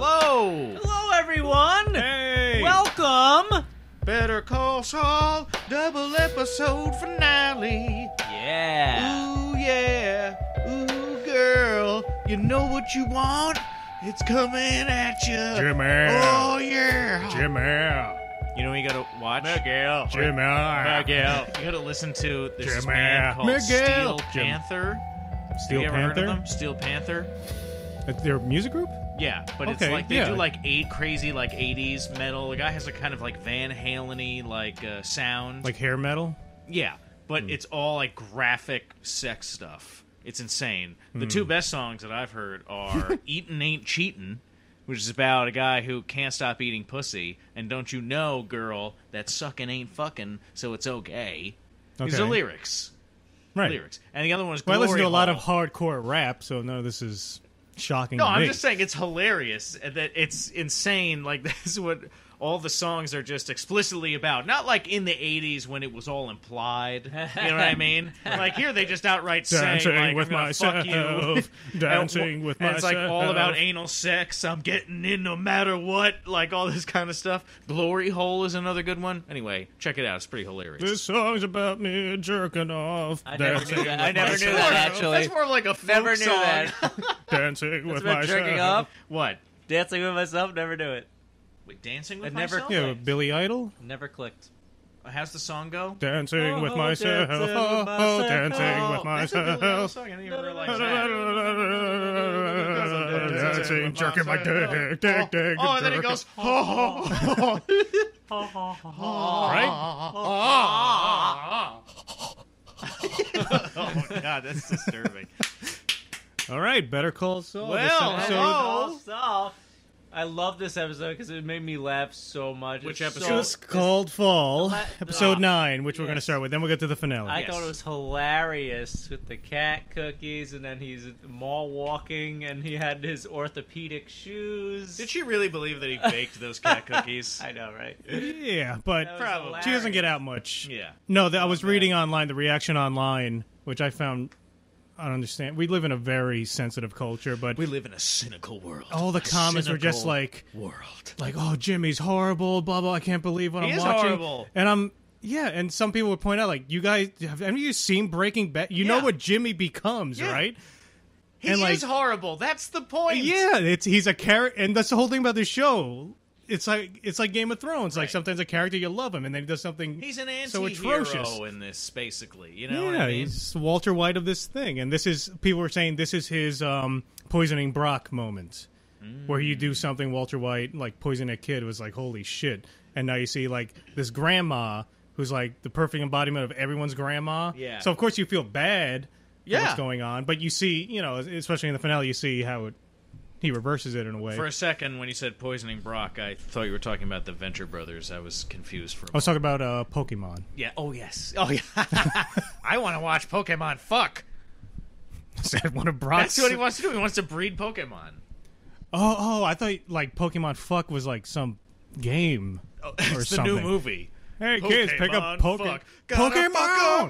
Hello. Hello, everyone. Hey. Welcome. Better Call Saul double episode finale. Yeah. Ooh yeah. Ooh girl, you know what you want? It's coming at you. Jimmy. Oh yeah. Jimmy. You know what you gotta watch? Miguel. Jimmy. Miguel. You gotta listen to this Jimmy. band called Miguel. Steel Jim- Panther. Steel you ever heard Panther? of them? Steel Panther. Their music group? Yeah, but it's Okay, like they yeah. do like eight crazy like '80s metal. The guy has a kind of like Van Halen-y like uh, sound. Like hair metal? yeah, but Hmm. it's all like graphic sex stuff. It's insane. The two Hmm. best songs that I've heard are "Eatin' Ain't Cheatin'," which is about a guy who can't stop eating pussy, and "Don't You Know, Girl, that sucking ain't fucking, so it's okay." These are Okay. lyrics, Right. lyrics, and the other one is Well, I listen to a lot of Hole. hardcore rap, so no, this is shocking No, I'm me. just saying it's hilarious that it's insane. Like this is what all the songs are just explicitly about. Not like in the '80s when it was all implied. You know what I mean? Like here they just outright say, like, with I'm gonna fuck you. Dancing And- with and It's like all about anal sex. I'm getting in no matter what. Like all this kind of stuff. Glory hole is another good one. Anyway, check it out. It's pretty hilarious. This song's about me jerking off. I never dancing knew that. with I never knew that, That's actually. That's more like a folk Never knew song. that. Dancing with It's about myself. jerking off. what? Dancing with myself. Never do it. Wait, dancing with I never- myself? Yeah, Billy Idol. Never clicked. How's the song go? Dancing oh, with Oh, myself. dancing oh, with Oh, oh, myself. dancing with Oh, that's a Billy Idol myself. song. I didn't even realize that. Dancing, jerking my dick, oh, dick, dick. Oh, and then it jerking. goes. Oh, Right? oh God, that's disturbing. All right, Better Call Saul. This Well, episode- hello. Stop. I love this episode because it made me laugh so much. Which It's episode? It's called Fall, la- episode Ah, nine, which we're going to start with. Then we'll get to the finale. I Yes. thought it was hilarious with the cat cookies, and then he's mall walking, and he had his orthopedic shoes. Did she really believe that he baked those cat cookies? I know, right? yeah, but That was Probably. she doesn't get out much. Yeah. No, the, I was bad. reading online the reaction online, which I found. I don't understand. We live in a very sensitive culture, but We live in a cynical world. all the A comments were just cynical like, world. like, "Oh, Jimmy's horrible." Blah blah. I can't believe what He I'm is watching. horrible. And I'm yeah. And some people would point out, like, you guys have any of you seen Breaking Bad? You know Yeah. what Jimmy becomes, Yeah. right? He And, like- is horrible. That's the point. Yeah, it's he's a character, and that's the whole thing about this show. It's like it's like Game of Thrones. Like sometimes a character you love him, and then he does something. He's an so anti-hero atrocious. in this, basically. You know yeah, what I mean? he's Walter White of this thing, and this is people were saying this is his um, poisoning Brock moment, where you Mm. do something Walter White like poison a kid was like holy shit, and now you see like this grandma who's like the perfect embodiment of everyone's grandma. Yeah. So of course you feel bad. Yeah. What's going on? But you see, you know, especially in the finale, you see how it, he reverses it in a way. For a second, when you said poisoning Brock, I thought you were talking about the Venture Brothers. I was confused for a I was talking about uh, Pokemon. Yeah. Oh yes. Oh yeah. I want to watch Pokemon. Fuck. Said one of Brock's. That's what he wants to do. He wants to breed Pokemon. Oh, oh, I thought like Pokemon Fuck was like some game. Oh, Or it's the something. new movie. Hey kids, pick up Pokemon Poke- fuck. Gotta fuck 'em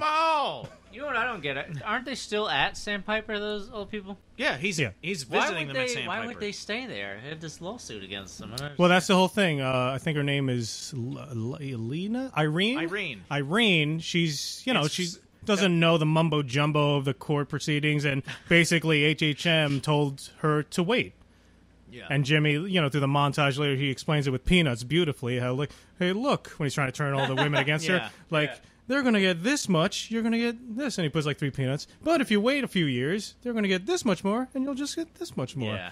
Pokemon. All. You know what I don't get? It? Aren't they still at Sandpiper? Those old people. Yeah, he's Yeah. he's Why visiting them they? at Sandpiper. Why would they stay there? They have this lawsuit against them. Well, that's the whole thing. Uh, I think her name is L- L- Elena Irene. Irene. Irene. She's you know It's- she doesn't know the mumbo jumbo of the court proceedings, and basically HHM told her to wait. Yeah. And Jimmy, you know, through the montage later, he explains it with Peanuts beautifully. How like, hey, look, when he's trying to turn all the women against Yeah, her, like yeah. They're going to get this much, you're going to get this, and he puts like three peanuts. But if you wait a few years, they're going to get this much more, and you'll just get this much more. yeah.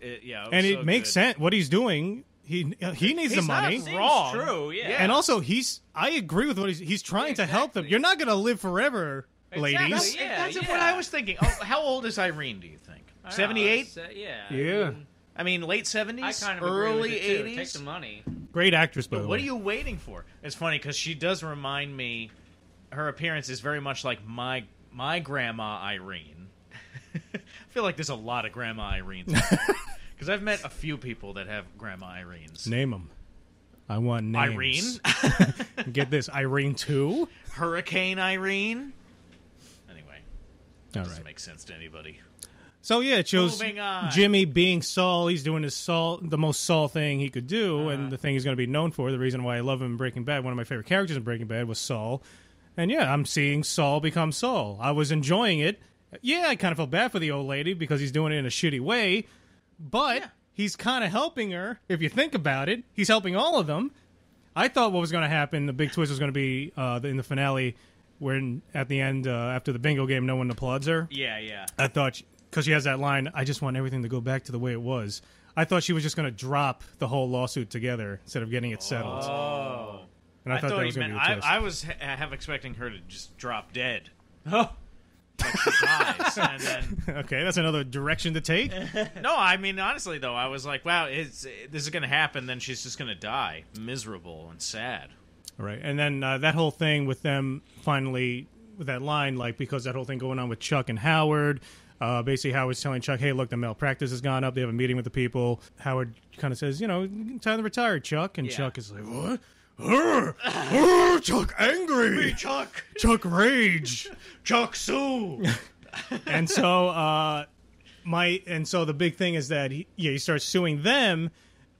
It- yeah. and was it so makes good. sense. What he's doing, he he needs He's the money. Seems wrong. true. Yeah. And also, he's. I agree with what he's. He's trying to help them. You're not going to live forever, ladies. Yeah. That's what I was thinking. Oh, how old is Irene? Do you think? I don't know, Seventy-eight. uh, yeah. I Yeah. mean, I mean, late seventies, kind of early with it, too. Take the money. Great actress, by the What way. are you waiting for? It's funny because she does remind me. Her appearance is very much like my my grandma Irene. I feel like there's a lot of grandma Irenes because I've met a few people that have grandma Irenes. Name them. I want names. Irene, Get this, Irene two. Hurricane Irene. Anyway, All doesn't right. make sense to anybody. So yeah, it shows Jimmy being Saul. He's doing his Saul, the most Saul thing he could do, Uh-huh. and the thing he's going to be known for. The reason why I love him in Breaking Bad. One of my favorite characters in Breaking Bad was Saul, and yeah, I'm seeing Saul become Saul. I was enjoying it. Yeah, I kind of felt bad for the old lady because he's doing it in a shitty way, but Yeah. he's kind of helping her. If you think about it, he's helping all of them. I thought what was going to happen, the big twist was going to be uh, in the finale, when at the end uh, after the bingo game, no one applauds her. Yeah, yeah. I thought because she has that line, I just want everything to go back to the way it was. I thought she was just going to drop the whole lawsuit together instead of getting it settled. Oh. and I, thought, that he was going to meant. be I, the twist. I was ha- have expecting her to just drop dead. Oh, dies, and then okay, that's another direction to take. no, I mean honestly though, I was like, wow, it's, this is gonna happen. Then she's just gonna die, miserable and sad. right, and then uh, that whole thing with them finally with that line, like because that whole thing going on with Chuck and Howard. Uh, basically, Howard's telling Chuck, "Hey, look, the malpractice has gone up. They have a meeting with the people." Howard kind of says, "You know, time to retire, Chuck." And Yeah. Chuck is like, "What?" Urgh! Urgh! Chuck angry. Chuck, Chuck rage. Chuck Sue. and so uh my and so the big thing is that he, yeah he starts suing them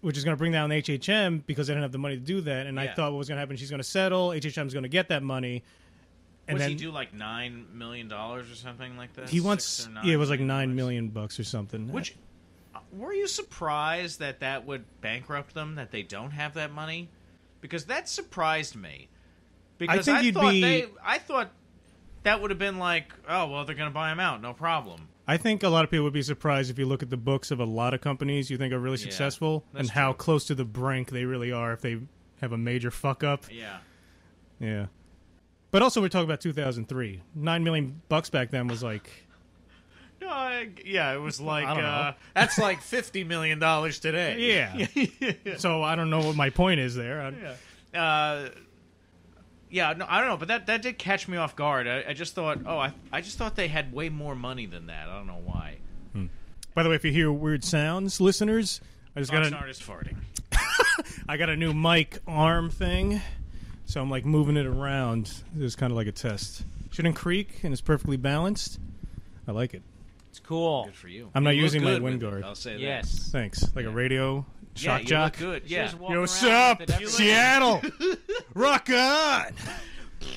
which is going to bring down HHM because they didn't have the money to do that and I thought what was going to happen she's going to settle HHM's going to get that money and What's then he do like nine million dollars or something like that? he wants nine yeah it was like million 9 dollars? million bucks or something Which were you surprised that that would bankrupt them? That they don't have that money? Because that surprised me. Because think you'd thought be- they, I thought that would have been like, oh well, they're going to buy him out, no problem. I think a lot of people would be surprised if you look at the books of a lot of companies you think are really Yeah, successful and how close to the brink they really are if they have a major fuck up Yeah. yeah but also we're talking about 2003 9 million bucks back then was like No, I, yeah, it was like I don't know. uh, that's like fifty million dollars today. yeah so I don't know what my point is there Yeah. Uh, yeah, no, I don't know, but that that did catch me off guard. I, I just thought, oh, I I just thought they had way more money than that. I don't know why. By the way, if you hear weird sounds, listeners, I just got Fox a, artist farting. I got a new mic arm thing, so I'm like moving it around. It's kind of like a test. Shouldn't creak, and it's perfectly balanced. I like it. it's cool. Good for you. I'm not You look using my good wind with it, guard. I'll say that. Yes. Thanks. Like a radio Yeah, shock you jock. look good. She Yeah. just walk Yo, what's around up, with it every day. Seattle? Rock on!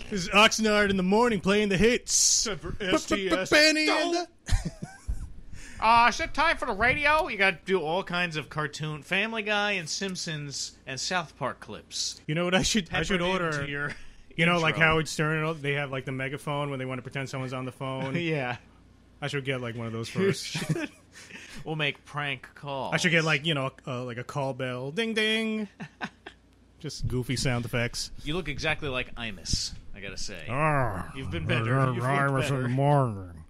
This is Oxnard in the morning playing the hits. Benny and the- Uh, is it time for the radio? You got to do all kinds of cartoon, Family Guy and Simpsons and South Park clips. You know what I should I should order? your You know, like. Howard Stern, they have like the megaphone when they want to pretend someone's on the phone. yeah. I should get like one of those first. We'll make prank calls. I should get like you know uh, like a call bell, ding ding. Just goofy sound effects. You look exactly like Imus. I gotta say. You've been better. better. You've in better. the morning.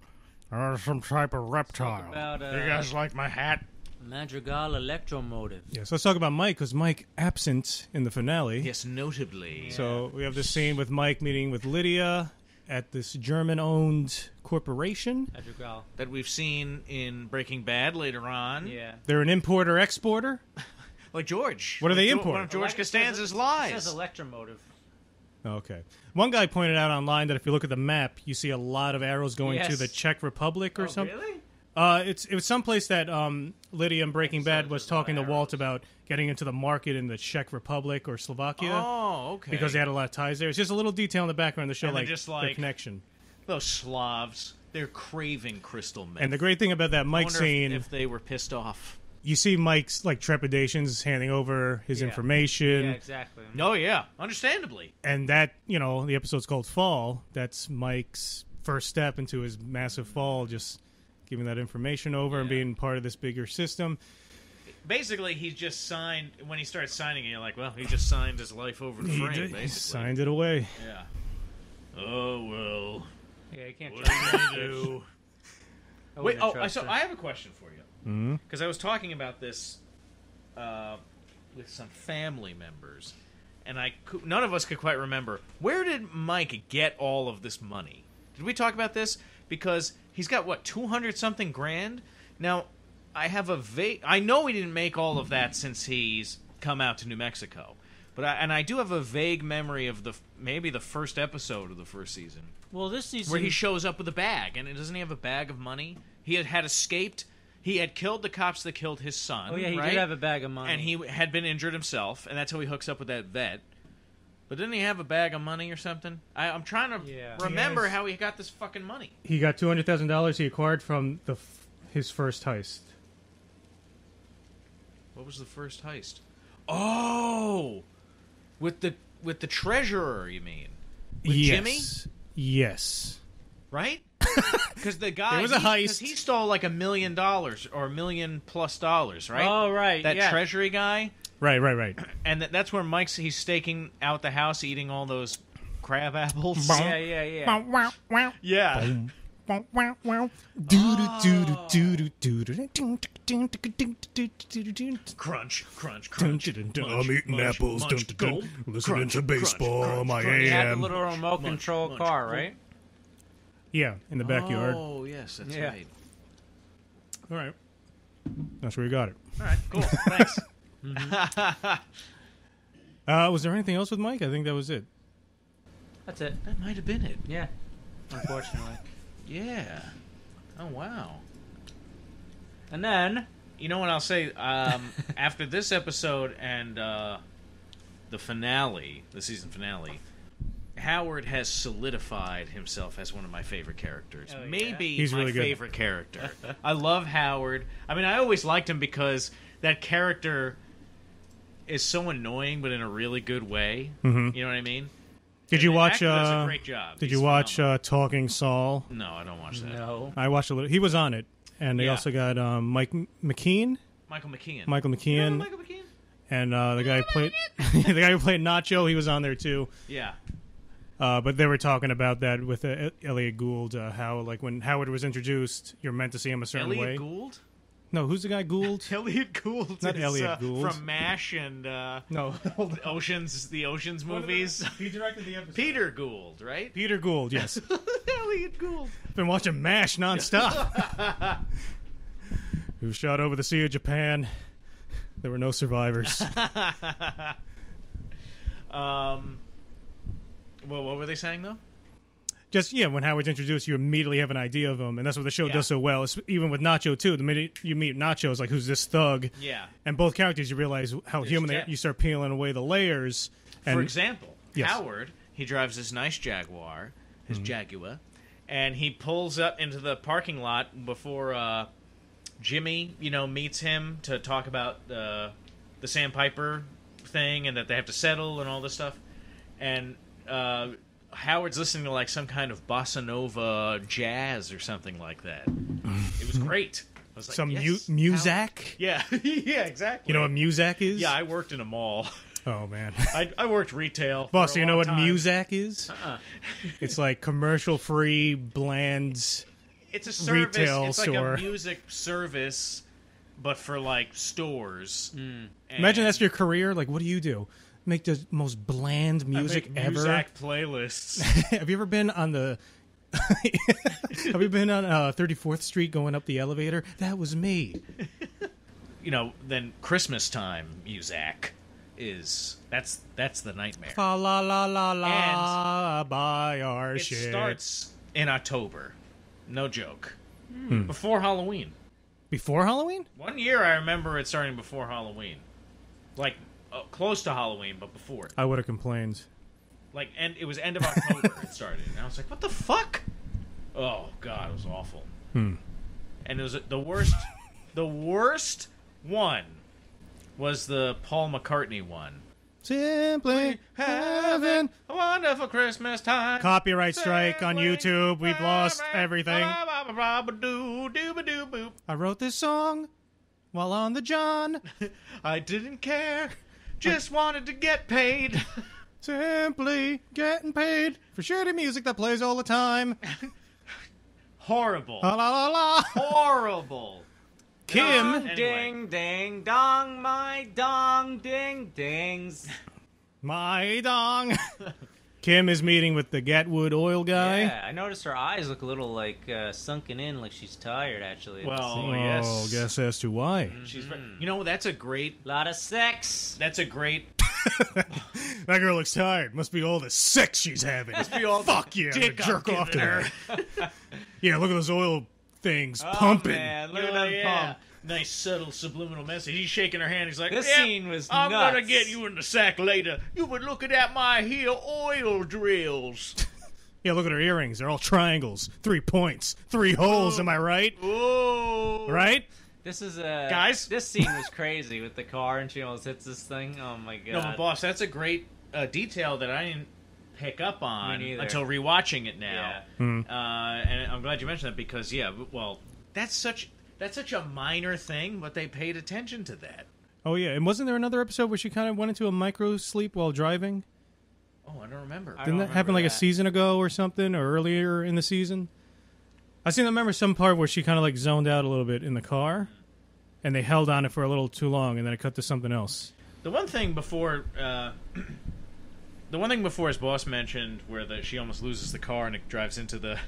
Uh, some type of reptile. About uh, You guys like my hat? Madrigal Electromotive. Yes, let's talk about Mike because Mike absent in the finale. Yes, notably. So we have this scene with Mike meeting with Lydia at this German-owned corporation. Madrigal. that we've seen in Breaking Bad later on. Yeah. They're an importer-exporter. Like George. What are they Like Jo- import? One of George Elec- Costanza's it says- lies. It says Electromotive. Okay. One guy pointed out online that if you look at the map, you see a lot of arrows going to the Czech Republic or Oh, something. really? Uh, it's it was someplace that um, Lydia in Breaking Bad was there's a lot talking to Walt about getting into the market in the Czech Republic or Slovakia oh, okay. because they had a lot of ties there. It's just a little detail in the background to show And they're like, just the like- connection. those Slavs, they're craving crystal meth. And the great thing about that Mike scene, if they were pissed off. You see Mike's like trepidations handing over his Yeah. information, Yeah, exactly. No, yeah, understandably. and that you know the episode's called Fall. That's Mike's first step into his massive fall, just giving that information over and being part of this bigger system. Basically, he just signed. When he starts signing it, you're like, well, he just signed his life over the He frame, did- he signed it away. Yeah. Oh well. Yeah, you can't What are you do? I Wait. Oh, so her. I have a question for you. Because I was talking about this uh, with some family members, and I cou- none of us could quite remember where did Mike get all of this money. Did we talk about this? Because he's got what two hundred something grand. Now, I have a vague. I know he didn't make all of that since he's come out to New Mexico, but I, and I do have a vague memory of the maybe the first episode of the first season Well, this season. where he shows up with a bag, and doesn't he have a bag of money He had had escaped. He had killed the cops that killed his son. Oh yeah, he right? did have a bag of money. and he had been injured himself, and that's how he hooks up with that vet. But didn't he have a bag of money or something? I, I'm trying to Yeah. remember Yes. how he got this fucking money. He got two hundred thousand dollars he acquired from the his first heist. What was the first heist? Oh, with the with the treasurer, you mean? With yes. Jimmy? Yes. Right? Because the guy There was a he, 'cause heist. He stole like a million dollars or a million plus dollars, right? Oh right, that yeah. treasury guy, Right. Right. Right. and th- that's where Mike's he's staking out the house, eating all those crab apples. Yeah, yeah, yeah. Wow, wow, Yeah. Crunch, crunch, crunch. I'm eating apples, listening to baseball on my You have a AM. little remote control car, right? Yeah, in the backyard. Oh, yes, that's right. All right, That's where you got it. All right, cool. Thanks. Uh, was there anything else with Mike? I think that was it. That's it. That might have been it. Yeah. Unfortunately. Yeah. Oh wow. and then You know what I'll say? Um, after this episode and uh, the finale, the season finale, Howard has solidified himself as one of my favorite characters. Oh, yeah? Maybe He's my really favorite character. I love Howard. I mean, I always liked him because that character is so annoying, but in a really good way. Mhm. You know what I mean? Did you watch? actor does a Uh, great job. did He's you watch phenomenal. uh, Talking Saul? no, I don't watch that. no. I watched a little. He was on it, and they Yeah. also got um, Mike M- McKean, Michael McKean. Michael You McKean, know Michael McKean? and uh, the guy who played the guy who played Nacho. He was on there too. Yeah. Uh, but they were talking about that with uh, Elliot Gould. Uh, how like when Howard was introduced, you're meant to see him a certain Elliot way. Gould? No, who's the guy Gould? Elliot Gould. Not is, Elliot uh, Gould. from MASH and uh, no, Oceans, the Oceans movies. He directed the episode. Peter Gould, right? Peter Gould. Yes, Elliot Gould. been watching Mash nonstop. Who shot over the Sea of Japan? There were no survivors. Um, well, what were they saying though? Just yeah, when Howard's introduced, you immediately have an idea of him, and that's what the show Yeah. does so well. It's, even with Nacho too, the minute you meet Nacho, it's like who's this thug? Yeah. And both characters, you realize how There's human they Jeff. You start peeling away the layers. And For example, Yes. Howard, he drives this nice Jaguar, his Mm-hmm. Jaguar, and he pulls up into the parking lot before uh, Jimmy, you know, meets him to talk about the the Sandpiper thing and that they have to settle and all this stuff. And uh, Howard's listening to like some kind of bossa nova jazz or something like that. it was great. I was like, some yes, mu-. Muzak. Yeah, yeah, exactly. You know what Muzak is? Yeah, I worked in a mall. oh man, I, I worked retail. boss, you know what time. Muzak is? Uh-uh. It's like commercial-free, bland. It's a service. retail it's like store. a music service, but for like stores. Hmm. And Imagine that's your career. Like, what do you do? Make the most bland music ever. Muzak playlists. have you ever been on the? have you been on uh, 34th Street going up the elevator? That was me. you know, then Christmas time Muzak is that's that's the nightmare. Fa la la la la. Buy our It shit. starts in October. No joke. Hmm. Before Halloween. before Halloween. One year I remember it starting before Halloween. Like uh, close to Halloween, but before it. I would have complained. Like, and it was end of October it started, and I was like, "What the fuck?" Oh god, it was awful. Hmm. And it was the worst. the worst one was the Paul McCartney one. Simply heaven. a wonderful Christmas time. Copyright strike on YouTube. We've lost everything. I wrote this song while on the John. I didn't care, just wanted to get paid. Simply getting paid for shitty music that plays all the time. Horrible. La la la la. Horrible. Kim. Dong, Anyway. ding, ding, dong, my dong, ding, dings. My dong. Kim is meeting with the Gatwood oil guy. Yeah, I noticed her eyes look a little like uh, sunken in, like she's tired. Actually, Well, Oh, yes. guess as to why. She's, you know, that's a great. lot of sex. That's a great. That girl looks tired. Must be all the sex she's having. Must be all Fuck yeah, dick jerk off to giving her. yeah, look at those oil thing's Oh, pumping. man, look at them yeah. pump. Nice subtle subliminal message. He's shaking her hand. He's like, This "Yep, scene was I'm gonna get you in the sack later. You were looking at my heel oil drills. Yeah, look at her earrings. They're all triangles, three points, three holes. Am I right? Whoa! Right? This is a Guys? This scene was crazy with the car, and she almost hits this thing. Oh my god! No, but boss, that's a great uh, detail that I didn't pick up on until rewatching it now. Yeah. Uh, and I'm glad you mentioned that because yeah, well, that's such that's such a minor thing, but they paid attention to that. Oh yeah. And wasn't there another episode where she kind of went into a micro sleep while driving? Oh, I don't remember. I Didn't don't that happen remember like a season ago or something, or earlier in the season? I seem to remember some part where she kind of like zoned out a little bit in the car, and they held on it for a little too long, and then it cut to something else. The one thing before, uh, the one thing before his boss mentioned where the, she almost loses the car and it drives into the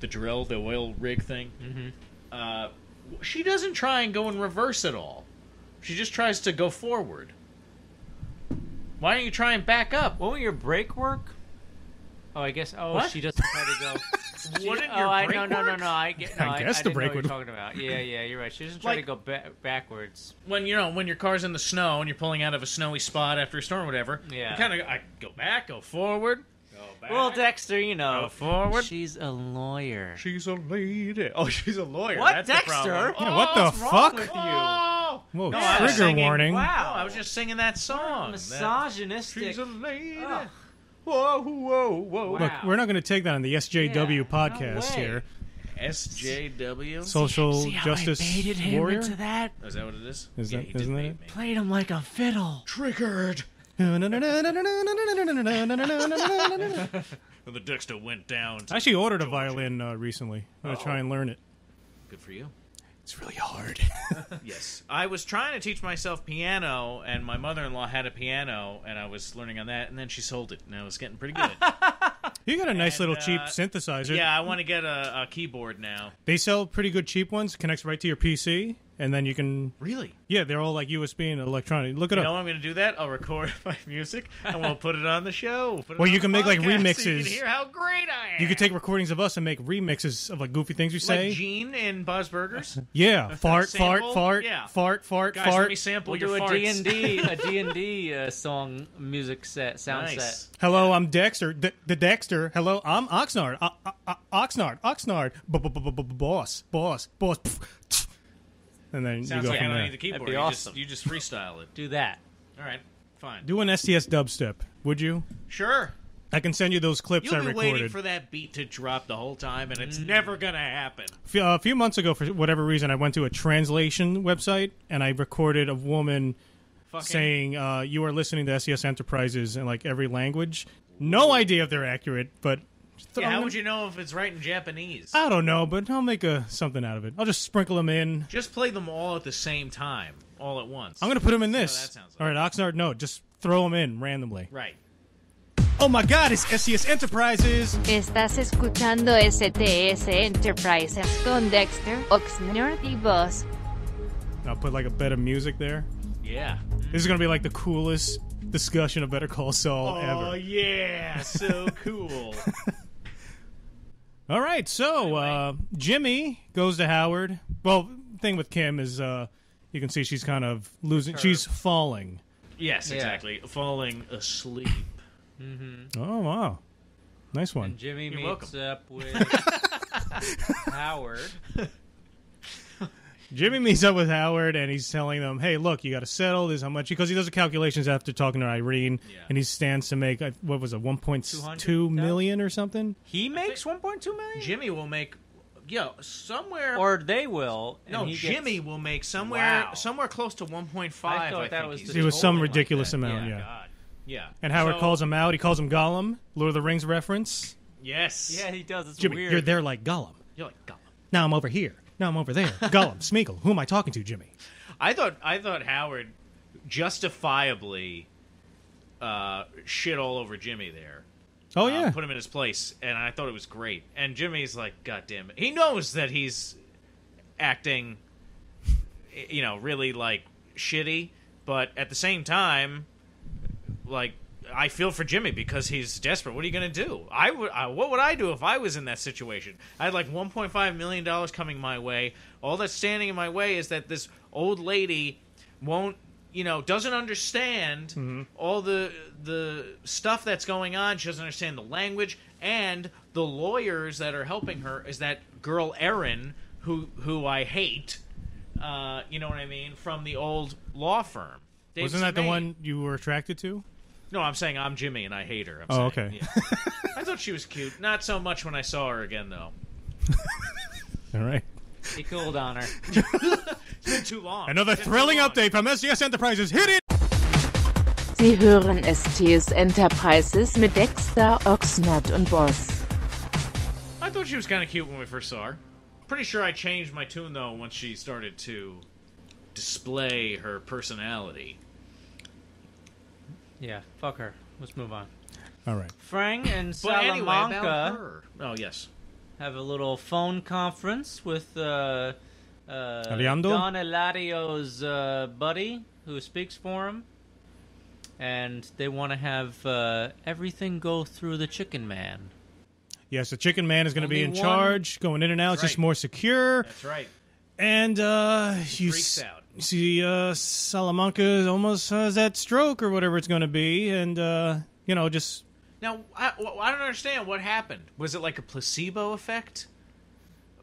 the drill, the oil rig thing. Mhm. Uh, she doesn't try and go in reverse at all. She just tries to go forward. Why don't you try and back up? Won't your brake work? Oh, I guess. Oh, What? she doesn't try to go. Wouldn't oh, your I brake no no no work? no. I get. No, I I, guess I the didn't brake know what would- you're talking about. Yeah, yeah, you're right. She doesn't try Like- to go ba- backwards. when you know when your car's in the snow and you're pulling out of a snowy spot after a storm or whatever. Yeah. Kind of I go back, go forward, go back. Well, Dexter, you know, Go forward. She's a lawyer. She's a lady. Oh, she's a lawyer. What, That's the Dexter? problem. Yeah, oh, what the what's wrong fuck? with you? Oh! Whoa, No, I was trigger singing- warning. Wow. I was just singing that song. That- Misogynistic. she's a lady. Ugh. Whoa, whoa, whoa. Wow. Look, we're not going to take that on the SJW Yeah, no podcast way. here. SJW. Social See how justice I baited him warrior. into that? Is that what it is? Is yeah, that- he did isn't that bait it? me. Played him like a fiddle. Triggered. I The Dexter went down. To... actually ordered a violin uh, recently. I'm going to try and learn it. Good for you. It's really hard. Yes. I was trying to teach myself piano, and my mother in law had a piano, and I was learning on that, and then she sold it, and I was getting pretty good. you got a nice And, little cheap uh, synthesizer. yeah, I want to get a, a keyboard now. They sell pretty good cheap ones. Connects right to your PC, and then you can. Really? Yeah, they're all like USB and electronic. Look it You up. know I'm going to do that? I'll record my music, and we'll put it on the show. Put it Well, you can make, like, remixes So you can hear how great I am. You could take recordings of us and make remixes of like goofy things we say. like Gene and Buzz Burgers. yeah, fart, fart, Sample? fart, Yeah. fart, fart, Guys, let fart. me sample We'll your do a. D&D, a D&D uh, song music set, sound nice. set. Hello, I'm Dexter. D- the Dexter. Hello, I'm Oxnard. O- O- O- Oxnard. Oxnard. B- b- b- b- b- Boss. Boss. Boss. And then Sounds you go like I from don't there. need the keyboard. be you, awesome. just, you just freestyle it. Do that. All right, fine. Do an STS dubstep, would you? Sure. I can send you those clips You'll I be recorded. waiting for that beat to drop the whole time, and Mm. it's never gonna happen. F- uh, a few months ago, for whatever reason, I went to a translation website and I recorded a woman Fucking saying, uh, "You are listening to STS Enterprises in like every language." No idea if they're accurate, but Yeah, how would you know if it's right in Japanese? I don't know, but I'll make a something out of it. I'll just sprinkle them in. Just play them all at the same time, all at once. I'm gonna put them in See how this. that sounds like. All right, Oxnard, no, just throw them in randomly. Right. Oh my God, it's STS Enterprises. Estás escuchando STS Enterprises con Dexter, Oxnard y Boss. I'll put like a bit of music there. Yeah. This is gonna be like the coolest discussion of Better Call Saul Oh ever. Oh yeah, so cool. All right, so uh, Jimmy goes to Howard. Well, thing with Kim is uh, you can see she's kind of losing. She's falling. yes, Yeah. exactly. Falling asleep. Mm-hmm. Oh wow, nice one. And Jimmy You're meets welcome. up with Howard. Jimmy meets up with Howard and he's telling them, "Hey, look, you got to settle this. How much?" Because he does the calculations after talking to Irene, Yeah. and he stands to make uh, what was it, one point two million or something. He makes 1.2 million? Jimmy will make, yo, somewhere. Or they will. no, he gets- Jimmy will make somewhere Wow. somewhere close to 1.5. I thought that think was the It was some ridiculous that. amount, Yeah. yeah. God. Yeah. And Howard So- calls him out. He calls him Gollum, Lord of the Rings reference. Yes. Yeah, he does. It's Jimmy, weird. you're there like Gollum. You're like, Gollum. Now I'm over here. Now I'm over there. Gollum, Smeagol. Who am I talking to, Jimmy? I thought I thought Howard justifiably uh, shit all over Jimmy there. Oh uh, yeah. put him in his place, and I thought it was great. And Jimmy's like, God damn it, he knows that he's acting, you know, really like shitty, but at the same time, like I feel for Jimmy because he's desperate. What are you going to do? I would. I, what would I do if I was in that situation? I had like 1.5 million dollars coming my way. All that's standing in my way is that this old lady won't, you know, doesn't understand all the the stuff that's going on. She doesn't understand the language, and the lawyers that are helping her is that girl Erin, who who I hate. Uh, you know what I mean? From the old law firm. Wasn't that the one you were attracted to? No, I'm saying I'm Jimmy and I hate her. I'm Oh, saying, okay. yeah. I thought she was cute. Not so much when I saw her again, though. All right. He cooled on her. It's been too long. Another It's been too thrilling long. update from STS Enterprises. Hit it! Sie hören STS Enterprises mit Dexter, Oxnard und Boss. I thought she was kind of cute when we first saw her. Pretty sure I changed my tune though once she started to display her personality. Yeah, fuck her. Let's move on. All right. Frank and But anyway, about her. Oh yes. have a little phone conference with uh, uh, Ariando? Don Eladio's uh, buddy who speaks for him. And they want to have uh, everything go through the Chicken Man. Yes, the Chicken Man is going to be in one- charge, going in and out. It's That's just right. more secure. That's right. And uh, you freaks s- out. See uh, Salamanca almost has that stroke or whatever it's going to be. And, uh, you know, just Now I, I don't understand what happened. Was it like a placebo effect?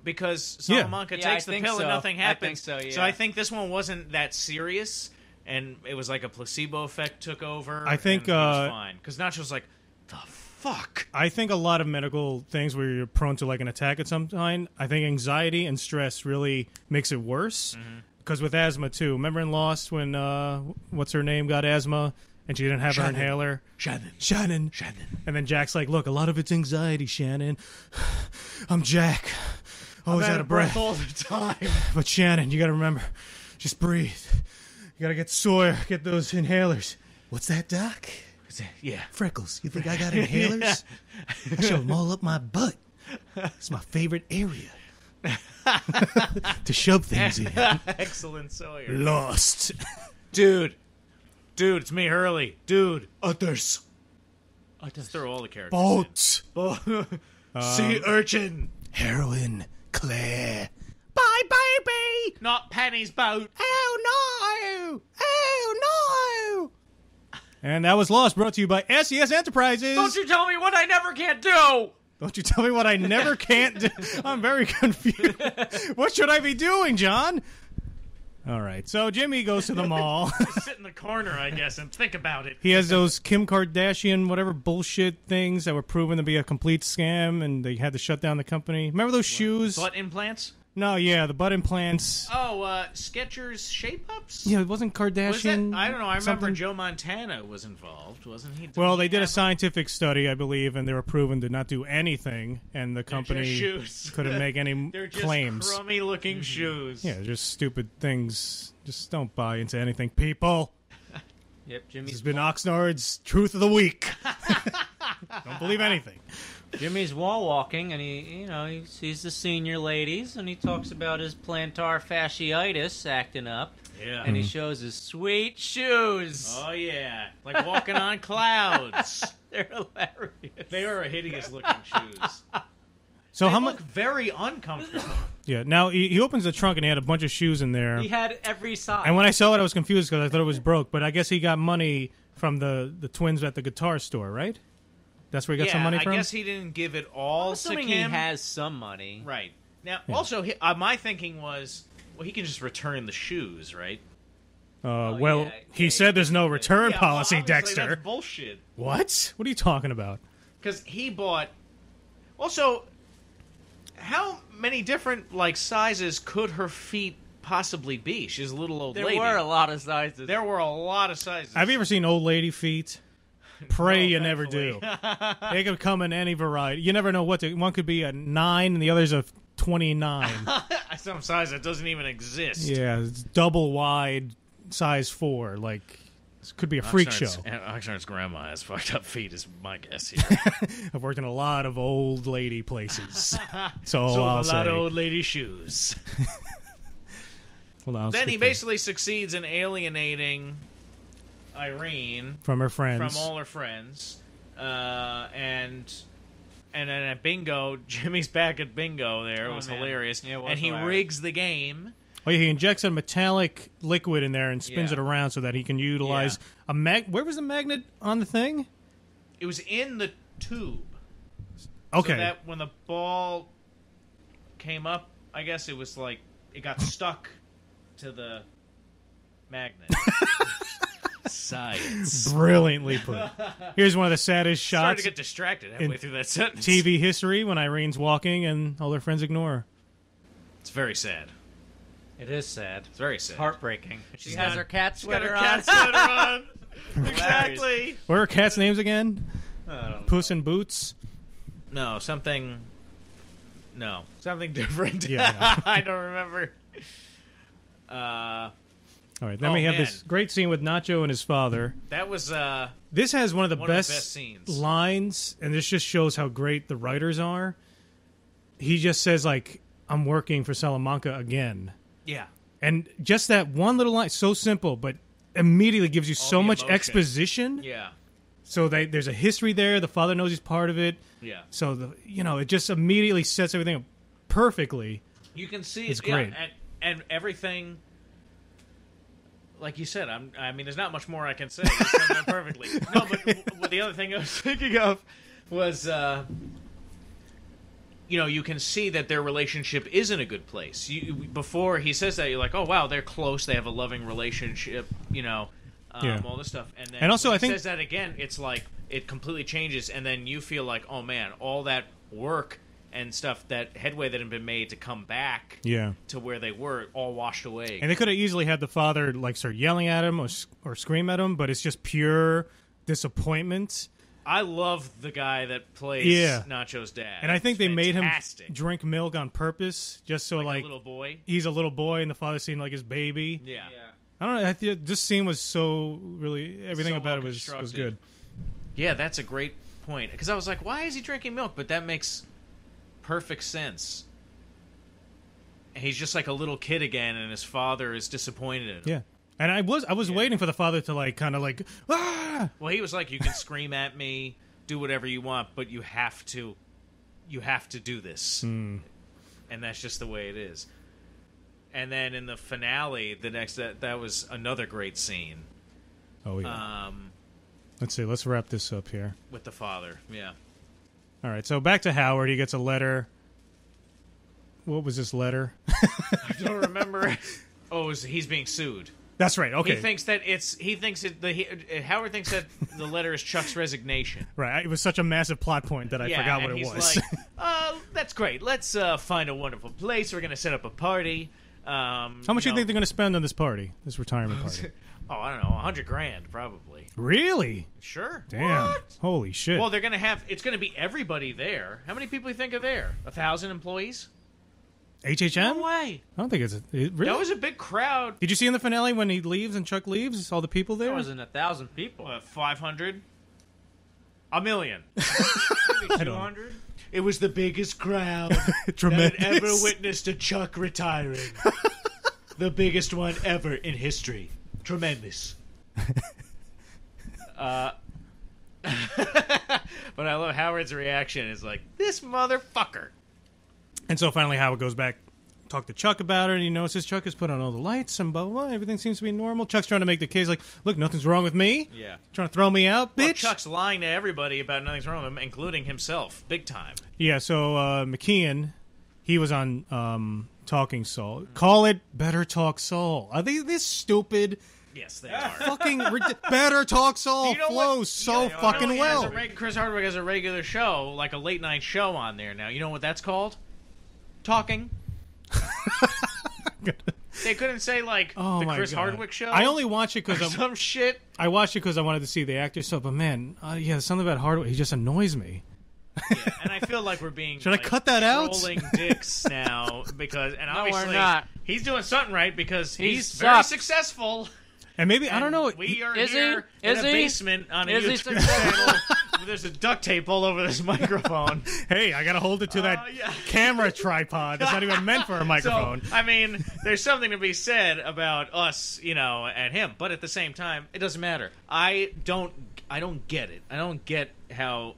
Because Salamanca Yeah, I takes the think pill and so. nothing I think happens. so, yeah. So I think this one wasn't that serious, and it was like a placebo effect took over. I think, and he was uh, fine because Nacho was like, "The fuck." I think a lot of medical things where you're prone to like an attack at some time, I think anxiety and stress really makes it worse. Mm-hmm. Because with asthma too, remember in Lost when uh, what's her name got asthma and she didn't have her inhaler. Shannon. Shannon. Shannon. And then Jack's like, "Look, a lot of it's anxiety, Shannon. I'm Jack. Always out of breath. all the time. But Shannon, you got to remember, just breathe. You got to get Sawyer, get those inhalers. What's that, Doc? yeah. Freckles. You think I got inhalers? I shove them all up my butt. It's my favorite area to shove things in. Excellent Sawyer. Lost. Dude. Dude, it's me, Hurley. Dude. Others. Let's throw all the characters. Boats. in. Um, sea urchin. Heroin. Claire. Bye, baby. Not Penny's boat. Oh, no. Oh, no. And that was Lost, brought to you by STS Enterprises. Don't you tell me what I never can't do. Don't you tell me what I never can't do. I'm very confused. what should I be doing, John? All right. So Jimmy goes to the mall. Sit in the corner, I guess, and think about it. he has those Kim Kardashian, whatever bullshit things that were proven to be a complete scam, and they had to shut down the company. Remember those shoes? Butt implants? No, yeah, the butt implants. Oh, uh, Skechers shape ups? Yeah, it wasn't Was that, Kardashian. I don't know. I remember something? Joe Montana was involved, wasn't he? Well, Didn't they he did a have scientific study, I believe, and they were proven to not do anything, and the company couldn't make any They're just claims. crummy looking shoes. Yeah, just stupid things. Just don't buy into anything, people. Yep, This has been Oxnard's Truth of the Week. don't believe anything. Jimmy's wall walking, and he, you know, he sees the senior ladies, and he talks about his plantar fasciitis acting up, Yeah. and he mm-hmm. shows his sweet shoes. Oh yeah, like walking on clouds. They're hilarious. They are hideous looking shoes. So They how look much? very uncomfortable. Yeah. Now he, he opens the trunk and he had a bunch of shoes in there. He had every size. And when I saw it, I was confused because I thought it was broke. But I guess he got money from the the twins at the guitar store, right? That's where he got yeah, some money from. I guess he didn't give it all I'm assuming to he has some money. Right. Now, Yeah. also, he, uh, my thinking was, well, he can just return the shoes, right? uh, Oh, well, yeah, he said there's no return Yeah, well, policy, obviously Dexter. That's bullshit. What? What are you talking about? Because he bought. Also, how many different like sizes could her feet possibly be? She's a little old There lady. There were a lot of sizes. there were a lot of sizes. Have you ever seen old lady feet? Pray you never do. they could come in any variety. You never know what to, one could be a nine and the other's a twenty nine. Some size that doesn't even exist. yeah, it's double wide, size four. Like this could be a freak show. Oxnard's, grandma has fucked up feet, is my guess here. I've worked in a lot of old lady places, so Sold I'll a say. lot of old lady shoes. On, then he basically succeeds in alienating Irene from her friends. from all her friends, uh, and and then at bingo, Jimmy's back at bingo. There it Oh, was man. hilarious, Yeah, it was and he hilarious. rigs the game. oh yeah, he injects a metallic liquid in there and spins Yeah. it around so that he can utilize a mag. Where was the magnet on the thing? It was in the tube. Okay, So that when the ball came up, I guess it was like it got stuck to the magnet. Science. brilliantly put. Here's one of the saddest Started shots to get distracted halfway in through that sentence. TV history when Irene's walking and all her friends ignore her. It's very sad. It is sad. It's very sad. Heartbreaking. She She's has got- her cat She's got her sweater cat on. sweater on. exactly. What are her cats' names again? Puss in Boots. No, something. No, something different. Yeah, I don't remember. Uh, All right, then Oh, we have man. this great scene with Nacho and his father. that was uh, This has one of the, One of the best, best scenes. lines, and this just shows how great the writers are. He just says like, "I'm working for Salamanca again," yeah. and just that one little line, so simple, but immediately gives you so the much emotion. exposition. Yeah. So they, there's a history there. The father knows he's part of it. Yeah. So the you know it just immediately sets everything up perfectly. You can see It's yeah, great. and, and everything. Like you said, I'm. I mean, there's not much more I can say. You perfectly. No, but w- w- the other thing I was thinking of was, uh, you know, you can see that their relationship is in a good place. You, before he says that, you're like, oh wow, they're close. They have a loving relationship. You know, um, Yeah. all this stuff. And then And also, I he think- says that again, it's like it completely changes, and then you feel like, oh man, all that work and stuff, that headway that had been made to come back Yeah. to where they were all washed away. And they could have easily had the father like start yelling at him or or scream at him, but it's just pure disappointment. I love the guy that plays Yeah. Nacho's dad. And I think they made him drink milk on purpose, just so like, like, a little boy. he's a little boy and the father seemed like his baby. Yeah. I don't know. I think this scene was so really everything So about it was was good. Yeah, that's a great point. Because I was like, why is he drinking milk? But that makes perfect sense. And he's just like a little kid again, and his father is disappointed in him. Yeah. And I was I was waiting for the father to like kind of like ah Well, he was like, you can scream at me, do whatever you want, but you have to, you have to do this, Hmm. and that's just the way it is. And then in the finale, the next that that was another great scene oh yeah. um, Let's see. Let's wrap this up here. with the father. Yeah, All right. So back to Howard. He gets a letter. What was this letter? I don't remember. oh, was, he's being sued. That's right. Okay. He thinks that it's he thinks it, the he, uh, Howard thinks that the letter is Chuck's resignation. right. It was such a massive plot point that I yeah, forgot what it he's was. like, uh, that's great. Let's uh, find a wonderful place. We're gonna set up a party. Um, How much do you know- think they're going to spend on this party? This retirement party? Oh, I don't know, a hundred grand probably. Really? Sure. Damn. What? Holy shit. Well, they're gonna have. It's gonna be everybody there. How many people do you think are there? A thousand employees? HHM? No way. I don't think it's a, it, really. That was a big crowd. Did you see in the finale when he leaves and Chuck leaves? All the people there. There wasn't a thousand people. What, five hundred? A million. Two hundred. It was the biggest crowd that ever witnessed a Chuck retiring. the biggest one ever in history. Tremendous. Uh, but I love Howard's reaction. Is like this motherfucker. And so finally, Howard goes back, talk to Chuck about it, and he notices Chuck has put on all the lights and blah blah. blah. Everything seems to be normal. Chuck's trying to make the case like, look, nothing's wrong with me. Yeah. Trying to throw me out, Well, bitch. Chuck's lying to everybody about nothing's wrong with him, including himself, big time. Yeah. So uh, McKean, he was on um, Talking Soul. Call it Better Talk Soul. Are they this stupid? Yes, they are. Fucking rid- Better Talk Soul You know what? flows so You know, fucking he has well. a reg- Chris Hardwick has a regular show, like a late night show on there now. You know what that's called? Talking. they couldn't say like Oh the my Chris God. Hardwick show. I only watch it because some shit. I watched it because I wanted to see the actor. So, but man, uh, yeah, something about Hardwick. He just annoys me. Yeah, and I feel like we're being Should I like, cut that out? Trolling dicks now because and No, we're obviously not. he's doing something right because He he's very sucks. successful. And maybe I don't know. We he- are Is he? here Is in a he? basement on a Is he YouTube successful? channel There's a duct tape all over this microphone. hey, I gotta hold it to that Uh, yeah. camera tripod. It's not even meant for a microphone. So, I mean, there's something to be said about us, you know, and him, but at the same time, it doesn't matter. I don't I don't get it. I don't get how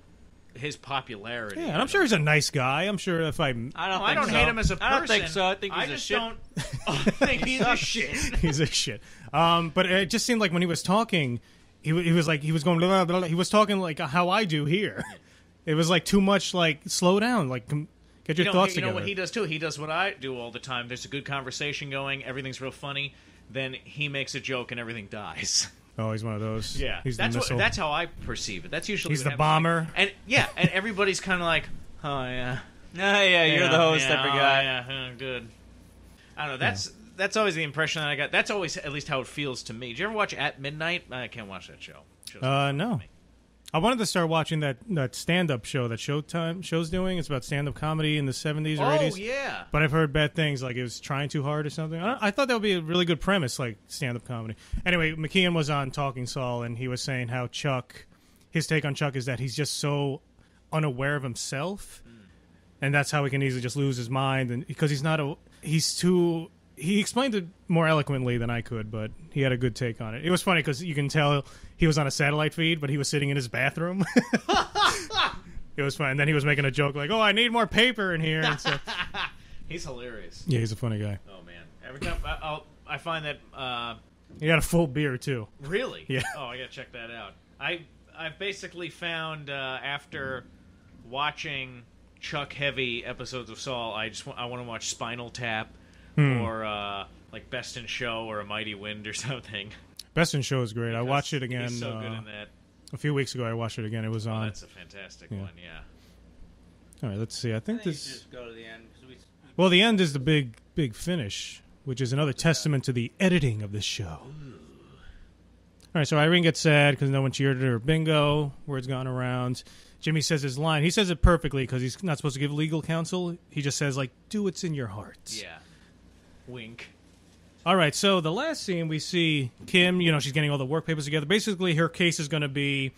his popularity. yeah, and I'm sure he's a nice guy. I'm sure if I I don't. No, think I don't so. hate him as a person. I don't think so. I think he's I a just shit. don't think he's a shit. he's a shit. Um, but it just seemed like when he was talking, he, wa- he was like he was going blah, blah, blah, he was talking like how I do here. It was like too much. Like slow down. Like com- get your You know, thoughts you know together. what he does too? He does what I do all the time. There's a good conversation going, everything's real funny. Then he makes a joke and everything dies. Oh, he's one of those. Yeah, he's that's the what, missile. that's how I perceive it. That's usually He's the happens. bomber. and yeah, and everybody's kind of like, oh yeah, Yeah, yeah, you're yeah, the host yeah, type of oh, guy. Yeah, uh, good. I don't know. That's that's always the impression that I got. That's always at least how it feels to me. Did you ever watch At Midnight? I can't watch that show. Uh, not no. I wanted to start watching that that stand up show that Showtime show's doing. It's about stand up comedy in the 70s or oh, eighties. Oh 80s. yeah. But I've heard bad things, like it was trying too hard or something. I, I thought that would be a really good premise, like stand up comedy. Anyway, McKean was on Talking Saul, and he was saying how Chuck, his take on Chuck is that he's just so unaware of himself, mm. and that's how he can easily just lose his mind, and because he's not a, he's too. He explained it more eloquently than I could, but he had a good take on it. It was funny because you can tell he was on a satellite feed, but he was sitting in his bathroom. it was fun. And then he was making a joke like, "Oh, I need more paper in here." And so, He's hilarious. yeah, he's a funny guy. Oh man. Every time I, I'll, I find that uh, He got a full beer too. Really? Yeah. Oh, I gotta check that out. I I've basically found uh, after watching Chuck heavy episodes of Saul, I just want, I want to watch Spinal Tap Hmm. or uh, like Best in Show or A Mighty Wind or something. Best in Show is great. I watched it again He's so good uh, in that. a few weeks ago. I watched it again. It was Oh, on. that's a fantastic yeah. one. Yeah. All right, let's see. I I think think you this. just go to the end 'cause we. Well, the end is the big, big finish, which is another testament to the editing of this show. All right, so Irene gets sad because no one cheered her bingo. Word's gone around. Jimmy says his line. He says it perfectly because he's not supposed to give legal counsel. He just says like, "Do what's in your heart." Yeah. Wink. All right, so the last scene we see Kim, you know, she's getting all the work papers together. Basically, her case is going to be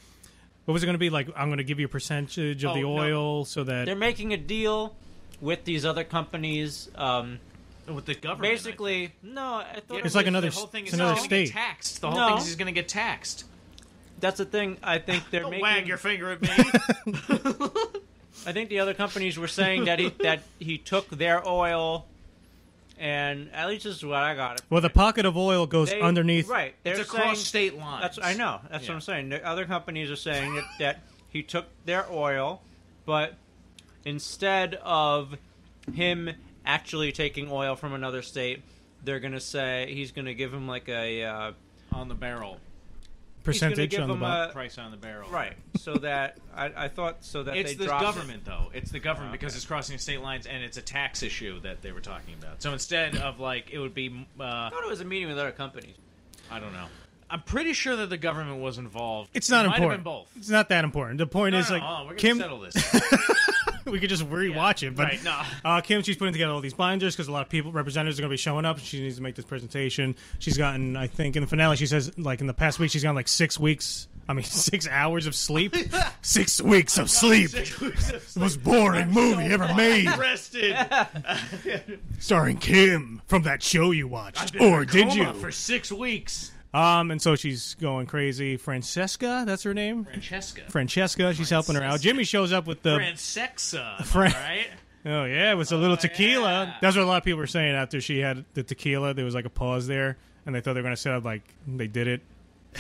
what was it going to be like? I'm going to give you a percentage of Oh, the no. oil so that They're making a deal with these other companies. Um, With the government. I basically, no, I thought It's it like another the whole thing it's is another he's gonna get state. taxed. The whole No. thing is he's going to get taxed. That's the thing. I think they're Don't making. wag your finger at me. I think the other companies were saying that he that he took their oil, and at least this is what I got. well, the pocket of oil goes They- underneath. Right, they're it's saying, across state lines. That's I know. That's Yeah. what I'm saying. The other companies are saying that, that he took their oil, but instead of him actually taking oil from another state, they're gonna say he's gonna give him like a uh, on the barrel. Percentage on the them a- Price on the barrel. right, so that I, I thought so that It's they the dropped it. government, though. It's the government Oh, because it's crossing state lines, and it's a tax issue that they were talking about. So instead of like, it would be, uh, I thought it was a meeting with other companies. I don't know. I'm pretty sure that the government was involved. It's not it might important. Have been both. It's not that important. The point No, is no, like no, we're gonna Kim. settle this. we could just rewatch it, but right, no. uh, Kim, she's putting together all these binders because a lot of people, representatives, are going to be showing up. She needs to make this presentation. She's gotten, I think, in the finale, she says like in the past week, she's gotten like six weeks. I mean, six hours of sleep. six weeks of sleep. Six weeks of The most boring movie ever made, Rested. starring Kim from that show you watched, I've been in or did you? For six weeks. Um, and so she's going crazy. Francesca, that's her name. Francesca. Francesca, she's helping her out. Jimmy shows up with the Francexa. Fran- right? Oh yeah, it was a little tequila. yeah. That's what a lot of people were saying after she had the tequila. There was like a pause there, and they thought they were going to set up like they did it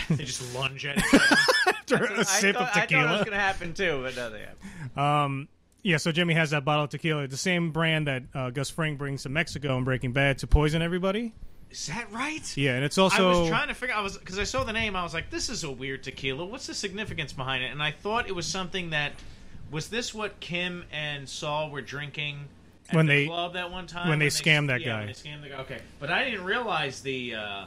They just lunge at each other. after a I sip thought, of I thought it tequila. was gonna happen too, but nothing happened. Um, yeah, so Jimmy has that bottle of tequila, the same brand that uh, Gus Fring brings to Mexico and Breaking Bad to poison everybody. Is that right? Yeah, and it's also. I was trying to figure. I was because I saw the name. I was like, "This is a weird tequila. What's the significance behind it?" And I thought it was something that was this what Kim and Saul were drinking at When the they- club that one time when they scammed that yeah, guy. When they scammed the guy. Okay, but I didn't realize the. Uh,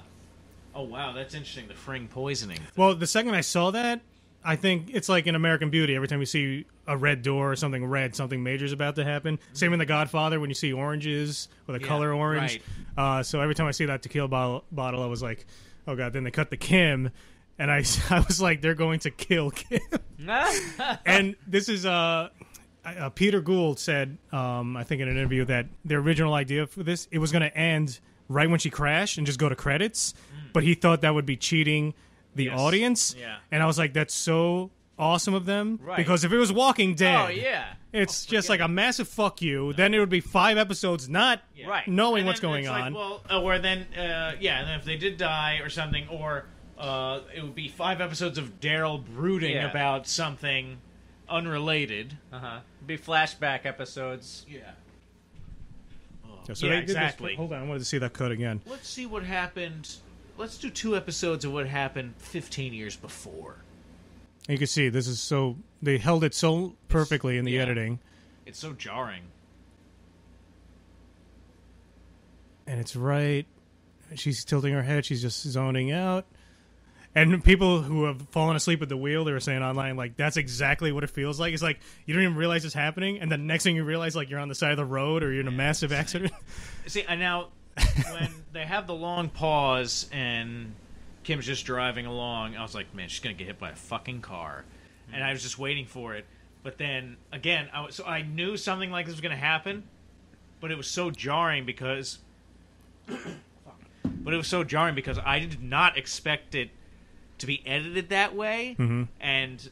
oh wow, that's interesting. The Fring poisoning. well. The second I saw that, I think it's like in American Beauty. Every time you see a red door or something red, something major is about to happen. Same in The Godfather when you see oranges or the Yeah, color orange. Uh, so every time I see that tequila bottle, bottle, I was like, oh god. Then they cut the Kim, and I I was like, they're going to kill Kim. and this is uh, uh, Peter Gould said, um, I think in an interview that the original idea for this it was going to end right when she crashed and just go to credits, but he thought that would be cheating the Yes. audience. Yeah. and I was like, that's so awesome of them Right. because if it was Walking Dead, Oh yeah. it's just like a massive fuck you. Then it would be five episodes not Right. knowing And what's going it's like, on. well, or then, uh, yeah, and then if they did die or something, or uh, it would be five episodes of Daryl brooding Yeah. about something unrelated. Uh huh. Be flashback episodes. Yeah. Oh. Yeah, so yeah, they did this- exactly. hold on, I wanted to see that cut again. Let's see what happened. Let's do two episodes of what happened 15 years before. And you can see this is so they held it so perfectly in the Yeah. editing, It's so jarring. and it's right. She's tilting her head. She's just zoning out. And people who have fallen asleep at the wheel, they were saying online, like that's exactly what it feels like. It's like you don't even realize it's happening, and the next thing you realize, like you're on the side of the road or you're in a massive accident. See, and now when they have the long pause and Kim's just driving along, I was like, man, she's gonna get hit by a fucking car, and I was just waiting for it. But then again, I was, so I knew something like this was gonna happen, but it was so jarring because, but it was so jarring because I did not expect it to be edited that way, and.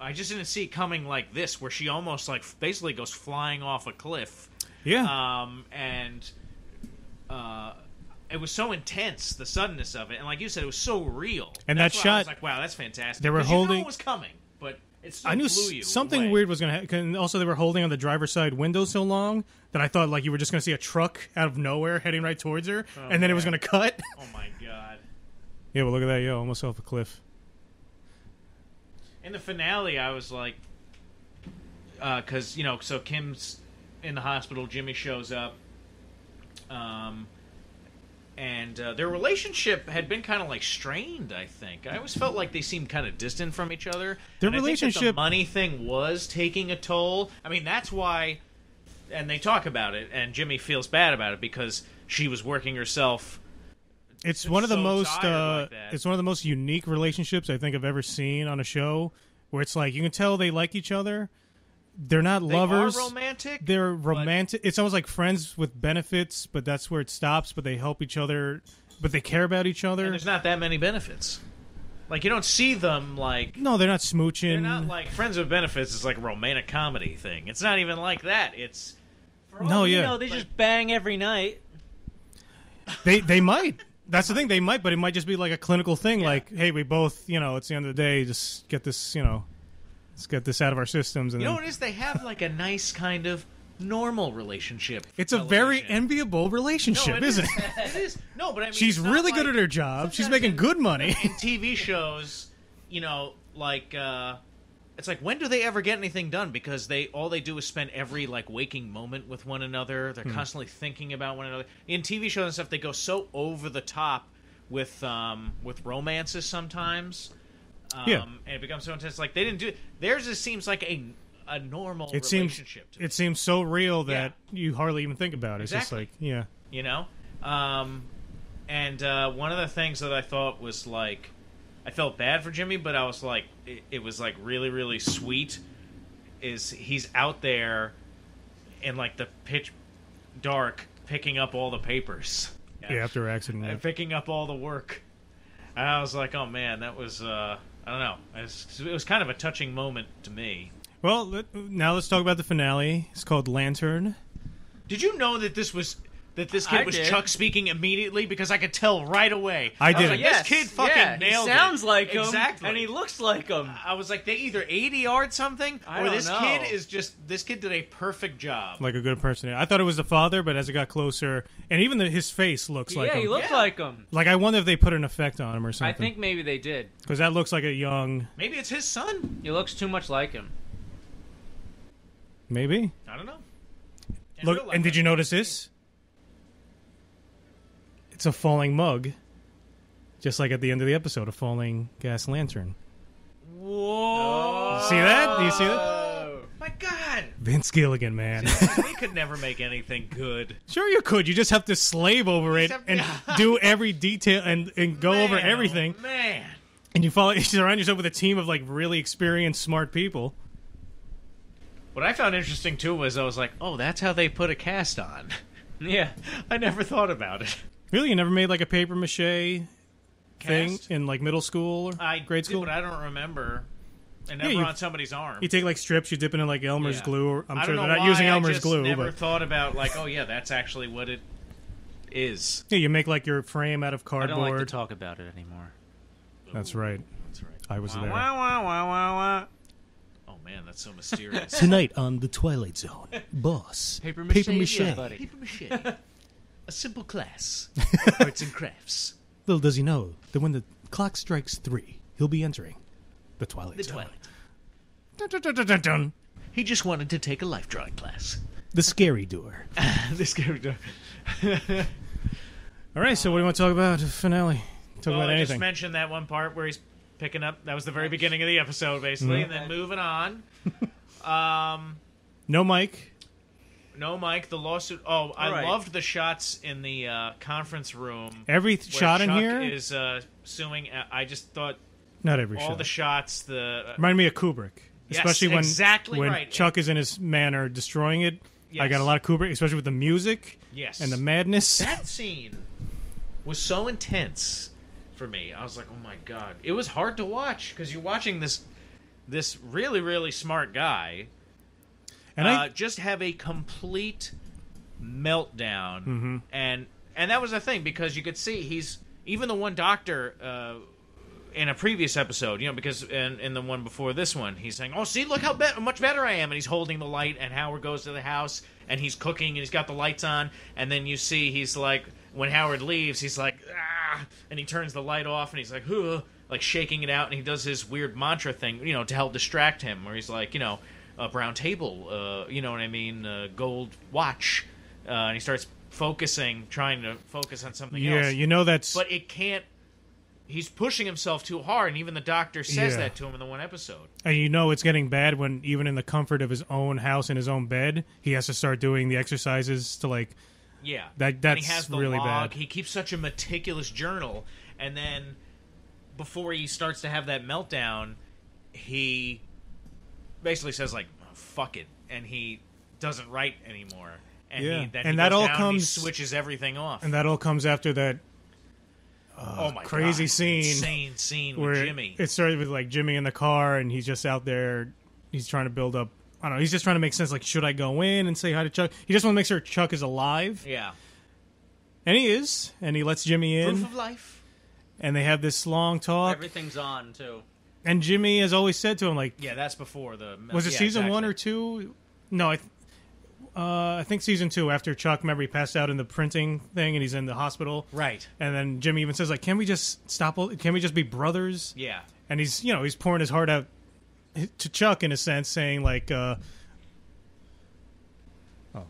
I just didn't see it coming like this, where she almost like basically goes flying off a cliff. Yeah, um, and uh, it was so intense the suddenness of it, and like you said, it was so real. And That's that why I was shot- like, wow, that's fantastic. They were 'Cause you know holding- it was coming, but it still I knew blew you something away. weird was going to happen. And also, they were holding on the driver's side window so long that I thought like you were just going to see a truck out of nowhere heading right towards her, and then it was going to cut. Oh my god! yeah, but look at that, yo, almost off a cliff. In the finale, I was like, because you know, so Kim's in the hospital. Jimmy shows up, um, and uh, their relationship had been kind of like strained. I think I always felt like they seemed kind of distant from each other. Their And I think that relationship- the money thing, was taking a toll. I mean, that's why, and they talk about it, and Jimmy feels bad about it because she was working herself. It's one of the most uh, like it's one of the most unique relationships I think I've ever seen on a show where it's like you can tell they like each other. They're not They lovers. are romantic. They're romantic. It's almost like friends with benefits, but that's where it stops. But they help each other. But they care about each and other. there's not that many benefits. Like you don't see them like No, they're not smooching. They're not like Friends with Benefits is like a romantic comedy thing. It's not even like that. It's no, You yeah, know, they just bang every night. they they might. That's the thing. They might, but it might just be like a clinical thing. Like, hey, we both, you know, it's the end of the day. Just get this, you know, let's get this out of our systems. And you know then, what it is? They have like a nice kind of normal relationship. it's a very television. enviable no, relationship, it isn't is. it? it is. No, but I mean, She's really good like- at her job. She's making in- good money. in TV shows. You know, like uh, it's like when do they ever get anything done? Because they all they do is spend every like waking moment with one another. They're constantly thinking about one another. In TV shows and stuff, they go so over the top with um, with romances sometimes. Um, Yeah. and it becomes so intense. Like they didn't do it. Theirs just seems like a a normal it seems relationship. to it seems so real that you hardly even think about it. It's Exactly. just like, yeah, you know. Um, and uh, one of the things that I thought was like, I felt bad for Jimmy, but I was like, it, it was like really, really sweet. Is he's out there in like the pitch dark, picking up all the papers, yeah, after accident. and picking up all the work. And I was like, oh man, that was uh, I don't know, it was, it was kind of a touching moment to me. Well, let, now let's talk about the finale. It's called Lantern. Did you know that this was that this kid I was did. Chuck speaking immediately? Because I could tell right away. I was didn't. like, Yes, this kid fucking yeah, nailed he it. sounds like him, exactly, and he looks like him. I was like, they either 80 yard something, I or this know. kid is just this kid did a perfect job. Like a good person. I thought it was the father, but as it got closer, and even the, his face looks like yeah, he him. looks Yeah. like him. like I wonder if they put an effect on him or something. I think maybe they did. because that looks like a young, Maybe it's his son. He looks too much like him. maybe. I don't know. In Look, and did you notice this? It's a falling mug, just like at the end of the episode, a falling gas lantern. Whoa! See that? Do you see that? My God! Vince Gilligan, man. we could never make anything good. sure, you could. You just have to slave over it Except- and do every detail and and go over oh, everything. oh, man. and you follow you surround yourself with a team of like really experienced, smart people. What I found interesting too was I was like, oh, that's how they put a cast on. Yeah. I never thought about it. Really, you never made like a paper mache thing Cast? in like middle school or I grade did, school? but I don't remember. And never you- on somebody's arm. You take like strips, you dip it in like Elmer's Yeah. glue. Or, I'm I sure don't they're know not using why, I Elmer's just glue, Never but thought about like, oh yeah, that's actually what it is. yeah, you make like your frame out of I cardboard. don't like to talk about it anymore. That's right. That's right. I was Wah, there. wah, wah, wah, wah, wah. Oh man, that's so mysterious. Tonight on the Twilight Zone, boss Paper mache, yeah, buddy. Paper mache. A simple class of arts and crafts. Little does he know that when the clock strikes three, he'll be entering the Twilight The Zone. Twilight. Dun, dun, dun, dun, dun, dun. He just wanted to take a life drawing class. The scary door. this character. All right, so what do you want to talk about? Finale. Talk Well, about I just anything. mentioned that one part where he's picking up. That was the very beginning of the episode, basically, and then moving on. Um, no Mike. No, Mike. The lawsuit. Oh, I All right. loved the shots in the uh, conference room. Every where shot in here. is uh, suing. uh, I just thought not every all shot. the shots. The uh, Remind me of Kubrick, Yes, especially when exactly when right. Chuck is in his manner destroying it. I got a lot of Kubrick, especially with the music yes, and the madness. that scene was so intense for me. I was like, oh my god, it was hard to watch because you're watching this this really really smart guy and uh, I, just have a complete meltdown, Mm-hmm. and and that was the thing because you could see he's even the one doctor. Uh, in a previous episode, you know, because in, in the one before this one, he's saying, "Oh, see, look how be- much better I am," and he's holding the light, and Howard goes to the house, and he's cooking, and he's got the lights on, and then you see he's like, when Howard leaves, he's like, ah, and he turns the light off, and he's like, Huh, like shaking it out, and he does his weird mantra thing, you know, to help distract him, where he's like, you know, a brown table, uh, you know what I mean, uh, gold watch, uh, and he starts focusing, trying to focus on something yeah, else Yeah, you know that's but it can't. He's pushing himself too hard, and even the doctor says Yeah. that to him in the one episode. and you know it's getting bad when even in the comfort of his own house in his own bed, he has to start doing the exercises to like Yeah, That- that's he has the really log. bad. He keeps such a meticulous journal, and then before he starts to have that meltdown, he basically says like "fuck it," and he doesn't write anymore. And Yeah. he, then And he that all down and he comes- switches everything off. and that all comes after that uh, oh my crazy God, scene insane scene where with Jimmy. it started with like Jimmy in the car and he's just out there he's trying to build up I don't know, he's just trying to make sense like should I go in and say hi to Chuck? He just wants to make sure Chuck is alive. yeah, And he is, and he lets Jimmy in proof of life. and they have this long talk. Everything's on too. And Jimmy has always said to him like Yeah, that's before the. was it yeah, season exactly. one or two? No, I, th- uh, I think season two. After Chuck, remember he passed out in the printing thing, and he's in the hospital. Right. And then Jimmy even says like, "Can we just stop? Can we just be brothers?" Yeah. And he's you know he's pouring his heart out to Chuck in a sense, saying like, uh, "Oh,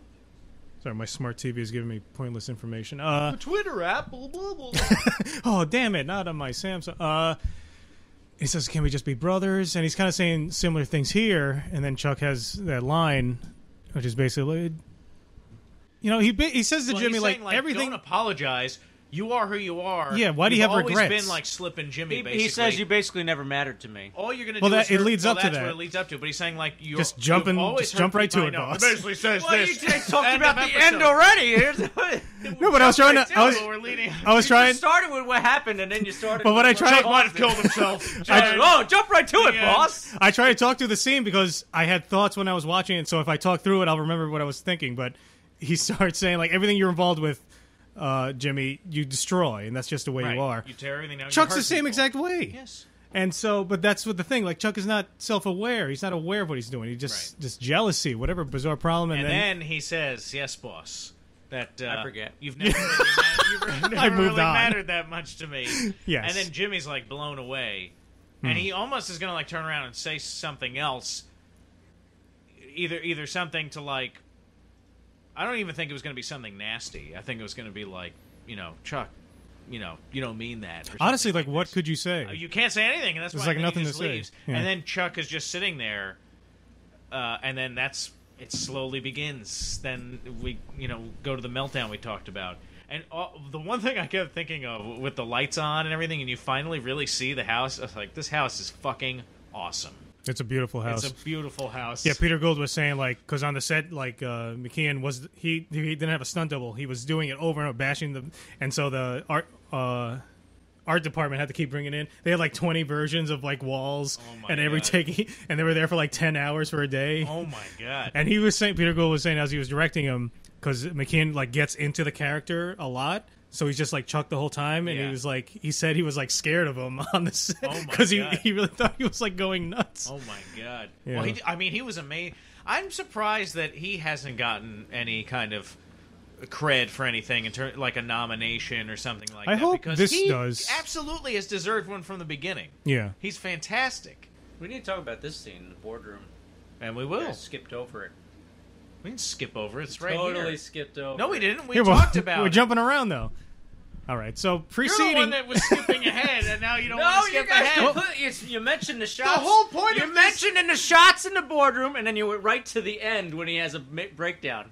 sorry, my smart TV is giving me pointless information." Uh, Twitter app. Blah, blah, blah. oh damn it not on my samsung uh he says can we just be brothers and he's kind of saying similar things here and then chuck has that line which is basically you know he he says to Well, jimmy he's like, saying, everything Don't apologize. You are who you are. Yeah, why do you You've have always regrets? been like slipping Jimmy. He, basically, he says you basically never mattered to me. All you're gonna Well, do that- is it hurt- leads well, up to that's that. what it leads up to. But he's saying like you Just jump you've in- always just jump right to it, boss. It basically says Well, this. you just talked about the end already. Here's no but i was trying to i was We're leading. i was you trying just started with what happened, and then you started. But what I tried- Chuck might have killed himself. Just- oh, jump right to it, Yeah. boss. I try to talk through the scene because I had thoughts when I was watching it. So if I talk through it, I'll remember what I was thinking. But he starts saying like everything you're involved with, uh, Jimmy, you destroy, and that's just the way Right. you are. You tear everything down. Chuck's the same people. exact way. Yes. And so, but that's what the thing. Like Chuck is not self-aware. He's not aware of what he's doing. He just Right. just jealousy, whatever bizarre problem. And, And then, then he says, "Yes, boss." That uh, I forget. You've never, really, you've never I moved really on. mattered that much to me. Yes. And then Jimmy's like blown away, and he almost is gonna like turn around and say something else. Either either something to like. I don't even think it was gonna be something nasty. I think it was gonna be like, you know, Chuck, you know, you don't mean that. honestly, like, what could you say? Uh, You can't say anything, and that's There's, why like, think nothing he to just say. leaves. Yeah. And then Chuck is just sitting there, uh, and then that's it. Slowly begins. Then we, you know, go to the meltdown we talked about, And uh, the one thing I kept thinking of with the lights on and everything, and you finally really see the house, I was like, this house is fucking awesome. It's a beautiful house. It's a beautiful house. Yeah, Peter Gould was saying like because on the set, like uh, McKean was he he didn't have a stunt double. He was doing it over and over, bashing the, and so the art uh, art department had to keep bringing in. They had like twenty versions of like walls, Oh and every God. take, and they were there for like ten hours for a day. Oh my god. And he was saying Peter Gould was saying as he was directing him because McKean like gets into the character a lot. So he's just like Chuck the whole time, and Yeah. he was like, he said he was like scared of him on the set Oh because he, he really thought he was like going nuts. Oh my god. Yeah. Well, he, I mean, he was amazing. I'm surprised that he hasn't gotten any kind of cred for anything in ter- like a nomination or something like I that. hope because this he does. absolutely has deserved one from the beginning. Yeah. He's fantastic, We need to talk about this scene in the boardroom. and we will. I skipped over it. We can skip over it. It's right totally here. skipped over. No, we didn't. We Here, well, talked about. We're it. jumping around though. All right, so preceding. You're preceding. the one that was skipping ahead, and now you don't No, want to you skip guys ahead. completely. It's, you mentioned the shots. whole point You of this- mentioned in the shots in the boardroom, and then you went right to the end when he has a ma- breakdown.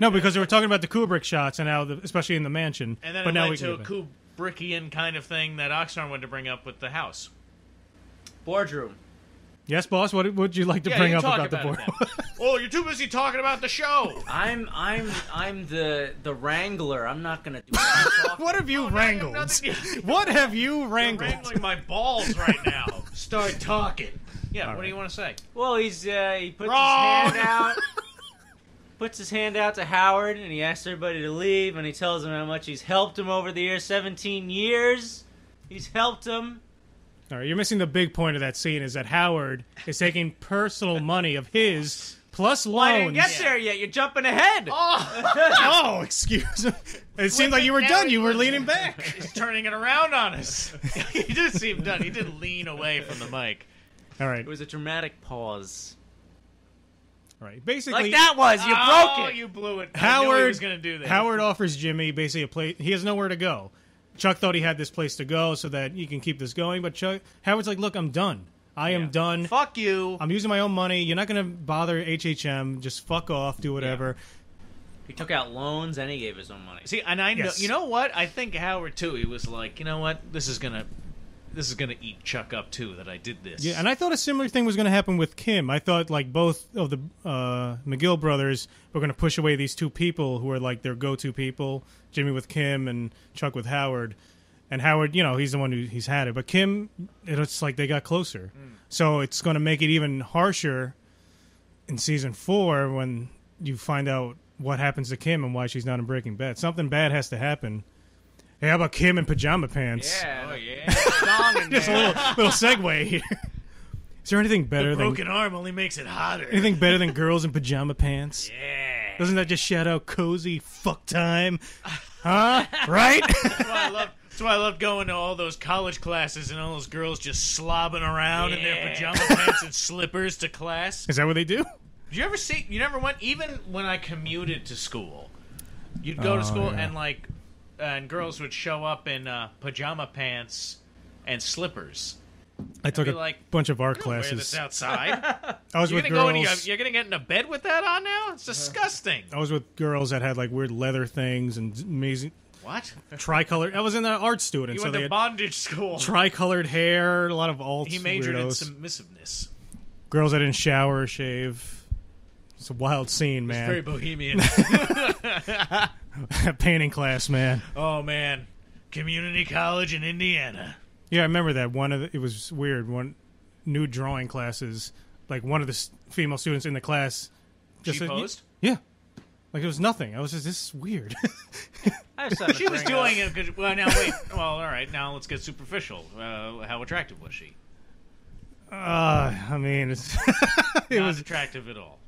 no, because we were talking about the Kubrick shots and how, the, especially in the mansion. And then but it now led we to a can get back. Kubrickian kind of thing that Oxnard wanted to bring up with the house. Boardroom. Yes, boss. What would you like to Yeah, bring you up talk about, the about board? it then. oh, you're too busy talking about the show. I'm I'm I'm the the wrangler. I'm not gonna do that. what have you Oh, now have wrangled? nothing- what have you You're wrangled? wrangling my balls right now. Start talking. Yeah, All what right. do you want to say? Well, he's uh, he puts Wrong. his hand out. Puts his hand out to Howard, and he asks everybody to leave, and he tells him how much he's helped him over the years. Seventeen years, he's helped him. All right, you're missing the big point of that scene is that Howard is taking personal money of his plus Well, I loans. didn't get there yet. You're jumping ahead. Oh. oh, excuse me. It seemed like you were done. You were leaning back. He's turning it around on us. he did seem done. He did lean away from the mic. All right, It was a dramatic pause. all right. Basically, Like that was. You oh, broke it. you blew it. I knew Howard he was going to do that. Howard offers Jimmy basically a place. He has nowhere to go. Chuck thought he had this place to go so that he can keep this going, but Chuck Howard's like, "Look, I'm done. I am Yeah. done. Fuck you. I'm using my own money. You're not going to bother HHM. Just fuck off. Do whatever." He took out loans and he gave his own money. See, and I know, Yes. you know what? I think Howard too. He was like, you know what? This is gonna, this is gonna eat Chuck up too. That I did this. Yeah, and I thought a similar thing was going to happen with Kim. I thought like both of the uh, McGill brothers were going to push away these two people who are like their go-to people, Jimmy with Kim and Chuck with Howard. And Howard, you know, he's the one who he's had it, but Kim, it's like they got closer. So it's going to make it even harsher in season four when you find out what happens to Kim and why she's not in Breaking Bad. Something bad has to happen. Hey, how about Kim in pajama pants? Yeah. Oh yeah. Song in Just a little, little segue here. Is there anything better the than broken arm only makes it hotter. anything better than girls in pajama pants? Yeah. Doesn't that just shout out cozy fuck time? Huh? Right? That's why I love. That's why I love going to all those college classes and all those girls just slobbing around in their Yeah. pajama pants and slippers to class. Is that what they do? Did you ever see? You never went. Even when I commuted to school, you'd go to Oh, school yeah. and like, and girls would show up in uh, pajama pants and slippers. I took a like, bunch of art don't wear this classes. outside. I was you're with gonna go into girls. you're gonna get into bed with that on now. It's uh-huh. disgusting. I was with girls that had like weird leather things and amazing What? tricolor. I was in an art student, You so went they to bondage school. tricolored hair, a lot of alts. he majored in submissiveness. Girls that didn't shower or shave. It's a wild scene, man. Very bohemian. Painting class, man. oh man, community college in Indiana. Yeah, I remember that one of the, it was weird. One new drawing classes, like one of the s- female students in the class She said- posed. Yeah, like it was nothing. I was just this is weird. I have something to She was bring doing up. it. Good, well, now wait. Well, all right. Now let's get superficial. Uh, how attractive was she? uh, I mean, it's, it Not was attractive at all.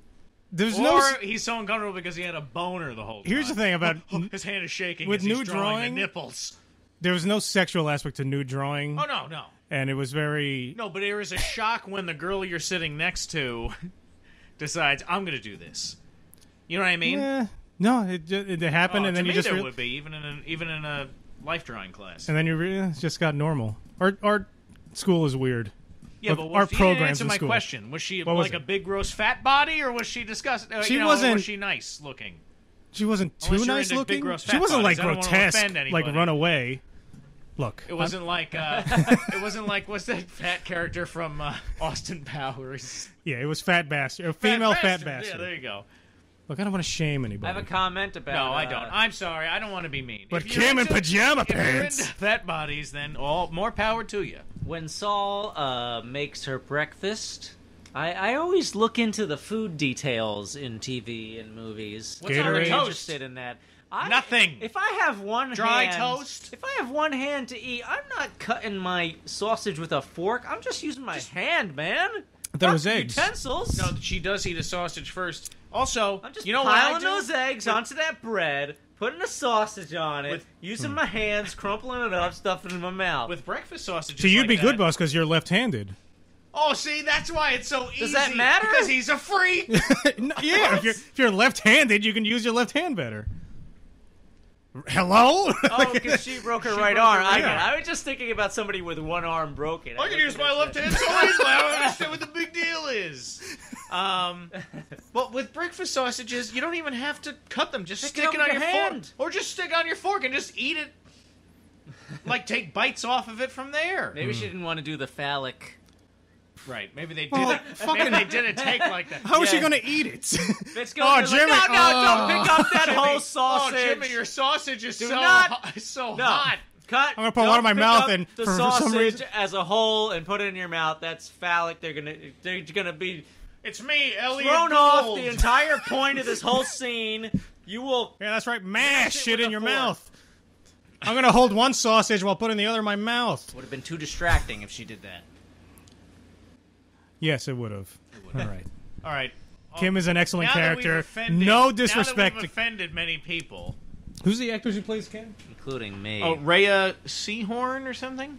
there's Or no. s- he's so uncomfortable because he had a boner the whole time. Here's the thing about His hand is shaking With as he's new drawing drawing- the nipples. There was no sexual aspect to nude drawing, Oh no, no, and it was very. no! But there is a shock when the girl you're sitting next to decides I'm going to do this. You know what I mean? Eh, no, it, it happened, Oh, and then you just there re- would be even in a, even in a life drawing class. and then you re- just got normal. Art art school is weird. yeah, but but our was, programs answer my school. question. Was she What was like a big gross fat body, or was she disgusting? Uh, She you know, wasn't- Was she nice looking? She wasn't too nice into big, looking. gross, she wasn't like bodies. Grotesque, like run away. Look, It wasn't like uh, it wasn't like what's that fat character from uh, Austin Powers? yeah, it was fat bastard, a female fat, bastard. Yeah, there you go. Look, I don't want to shame anybody. I have a comment about. No, I uh, don't. I'm sorry. I don't want to be mean. But If you're Kim in pajama pants. fat bodies, then all more power to you. when Saul uh, makes her breakfast, I, I always look into the food details in TV and movies. What's on the I'm toast? interested in that. I, Nothing. If I have one Dry hand, toast? If I have one hand to eat, I'm not cutting my sausage with a fork. I'm just using my hand, man. I thought was Fuck eggs. Utensils. No, she does eat a sausage first. Also, I'm just you know what I piling do? those eggs onto that bread, putting a sausage on it, With- using hmm. my hands, crumpling it up, stuffing it in my mouth. with breakfast sausages. so you'd like be good, that- boss, because you're left-handed. Oh, see, that's why it's so easy. Does that matter? Because he's a freak. No, yeah, if you're if you're left-handed, you can use your left hand better. Hello? Oh, because she broke her She right broke her arm. I, right get it. arm. I was just thinking about somebody with one arm broken. I can use my left hand so easily. I don't understand what the big deal is. Um, well, with breakfast sausages, you don't even have to cut them. Just Stick it stick it on with your your fork, hand. or just stick on your fork and just eat it. Like take bites off of it from there. Maybe she didn't want to do the phallic. Right? Maybe they did Well, it. Maybe they didn't take like that. How is she Yeah. going to eat it? Let's go. Oh, to the- Jimmy- No, no, oh. don't pick up oh. that Jimmy, whole sausage. Oh, Jimmy, your sausage is Do so not- hot, so no. hot. Cut. I'm gonna put one Don't in my pick mouth up and the for- for some sausage reason- as a whole and put it in your mouth. That's phallic. They're gonna they're gonna be It's me, Elliot thrown Gould. off the entire point of this whole scene. You will. yeah, that's right. Mash it it with in a your fork. mouth. I'm going to hold one sausage while putting the other in my mouth. Would have been too distracting if she did that. Yes, it would have. All right. All right. Kim is an excellent now that we've character. offended- No Now that disrespect. we've offended many people. Who's the actress who plays Kim? Including me. Oh, Rhea Seehorn or something?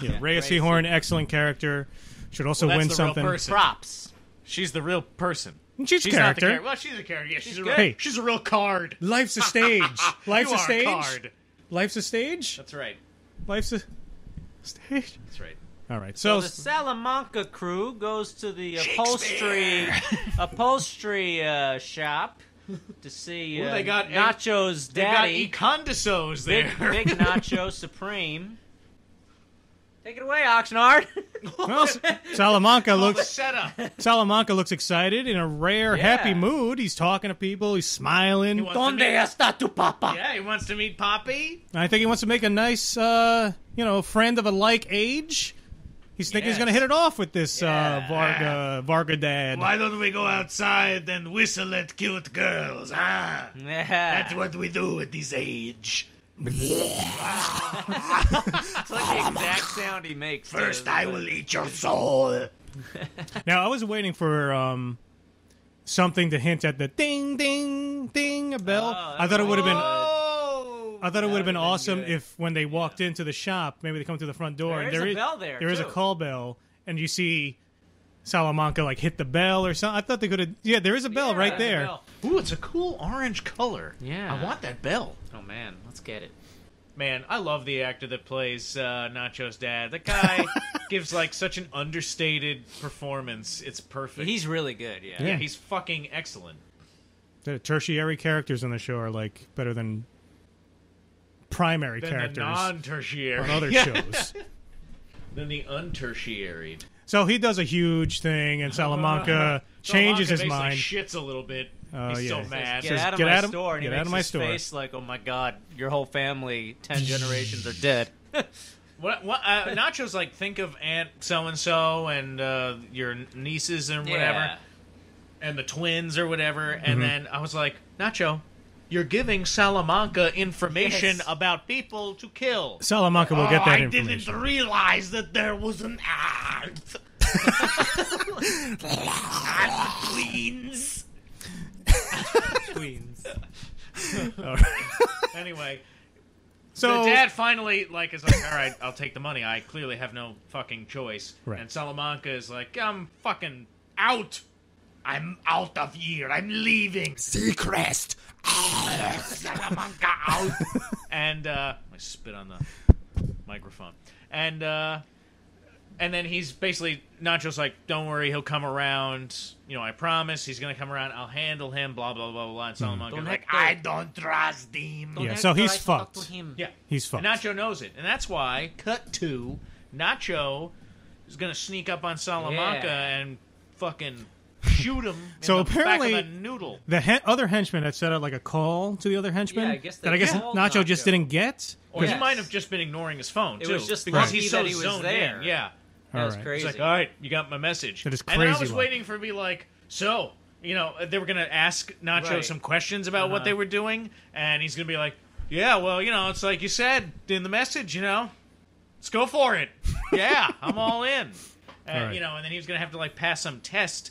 Yeah, Rhea Rhea Seehorn, excellent character. Should also Well, that's win the something. person. Props. She's the real person. She's, She's a not the character. character. Well, she's a character. Yeah, she's, a real. Hey. She's a real card. Life's a stage. Life's you a are stage. card. Life's a stage. That's right. Life's a stage. That's right. All right. So So, the Salamanca crew goes to the upholstery upholstery uh, shop to see Ooh, uh, they got- Nacho's They daddy, got econdisos big, there. big Nacho Supreme. Take it away, Oxnard. well, Salamanca looks setup. Salamanca looks excited in a rare, Yeah. happy mood. He's talking to people. He's smiling. wants to Donde meet- está tu papa? Yeah, he wants to meet Poppy. I think he wants to make a nice, uh, you know, friend of a like age. He's thinking he's going to hit it off with this Yeah. uh, Varga Varga dad. Why don't we go outside and whistle at cute girls? Ah, Yeah. what we do at this age. It's like the exact sound he makes. First, too. eat your soul. Now I was waiting for um, something to hint at the ding, ding, ding a bell. Oh, I thought it would have been. I thought it would have been been awesome good. if when they walked into the shop, maybe they come through the front door There and is there a is bell there, There is a too. call bell, and you see Salamanca like hit the bell or something. I thought they could have. Yeah, there is a bell Yeah, right there's a there. bell. Ooh, it's a cool orange color. Yeah. I want that bell. Oh man, let's get it. Man, I love the actor that plays uh, Nacho's dad. That guy gives like such an understated performance. It's perfect. He's really good. Yeah. yeah, he's fucking excellent. The tertiary characters on the show are like better than primary Than the characters non-tertiary on other shows. Than the untertiary. So he does a huge thing, and Salamanca changes his mind. shits a little bit. Oh, he's yeah. so mad. Get Says, out of "Get my out of- store, and he get out makes of my his store." face like, "Oh my god, your whole family, ten generations are dead." What? What? Uh, Nacho's like, think of Aunt so and so and uh, your nieces and whatever, Yeah. and the twins or whatever. Mm-hmm. And then I was like, Nacho, you're giving Salamanca information Yes. about people to kill. Salamanca will get oh, that I information. didn't realize that there was an aunt. Queens. Queens. Anyway, So the dad finally like is like, all right, I'll take the money. I clearly have no fucking choice. Right. And Salamanca is like, I'm fucking out. I'm out of here. I'm leaving. Seacrest. Salamanca out. and uh, I spit on the microphone. And uh, and then he's basically Nacho's like, "Don't worry, he'll come around. You know, I promise he's gonna come around. I'll handle him." Blah blah blah blah. blah. And Salamanca's Don't like, "I don't trust him." Yeah, so he's fucked. Yeah, He's fucked. And Nacho knows it, and that's why cut to Nacho is gonna sneak up on Salamanca Yeah. and fucking shoot him. in So the apparently- back of a noodle. The he- other henchman had set out like a call to the other henchman Yeah, I guess that I guess called Nacho, just didn't get. Or he might have just been ignoring his phone It too, was just because lucky he's so that he was zoned there. in. Yeah. That's Alright. crazy. It's like, all right, you got my message. That is And I was luck. waiting for me like, so you know, they were gonna ask Nacho Right. some questions about what Uh-huh. they were doing, and he's gonna be like, yeah, well, you know, it's like you said in the message, you know, let's go for it. yeah, I'm all in. And, Alright. You know, and then he was gonna have to like pass some test,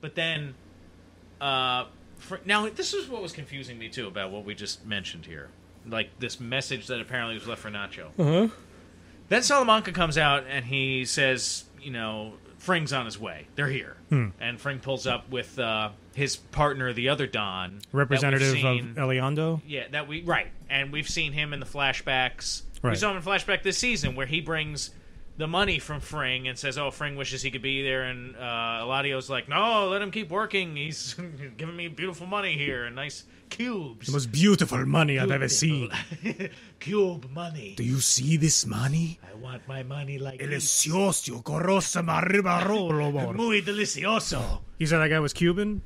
but then, uh, for, now this is what was confusing me too about what we just mentioned here, like this message that apparently was left for Nacho. Uh-huh. Then Salamanca comes out and he says, you know, Fring's on his way. They're here. Hmm. And Fring pulls up with uh, his partner, the other Don. Representative seen- of Eladio. Yeah, that we right, and we've seen him in the flashbacks. We saw him in flashback this season where he brings the money from Fring and says, "Oh, Fring wishes he could be there," and uh, Eladio's like, "No, let him keep working. He's giving me beautiful money here and nice cubes, The most beautiful money I've ever seen. cube money. Do you see this money? I want my money like. Delicioso, corosa maribarolo. muy delicioso." You said that guy was Cuban?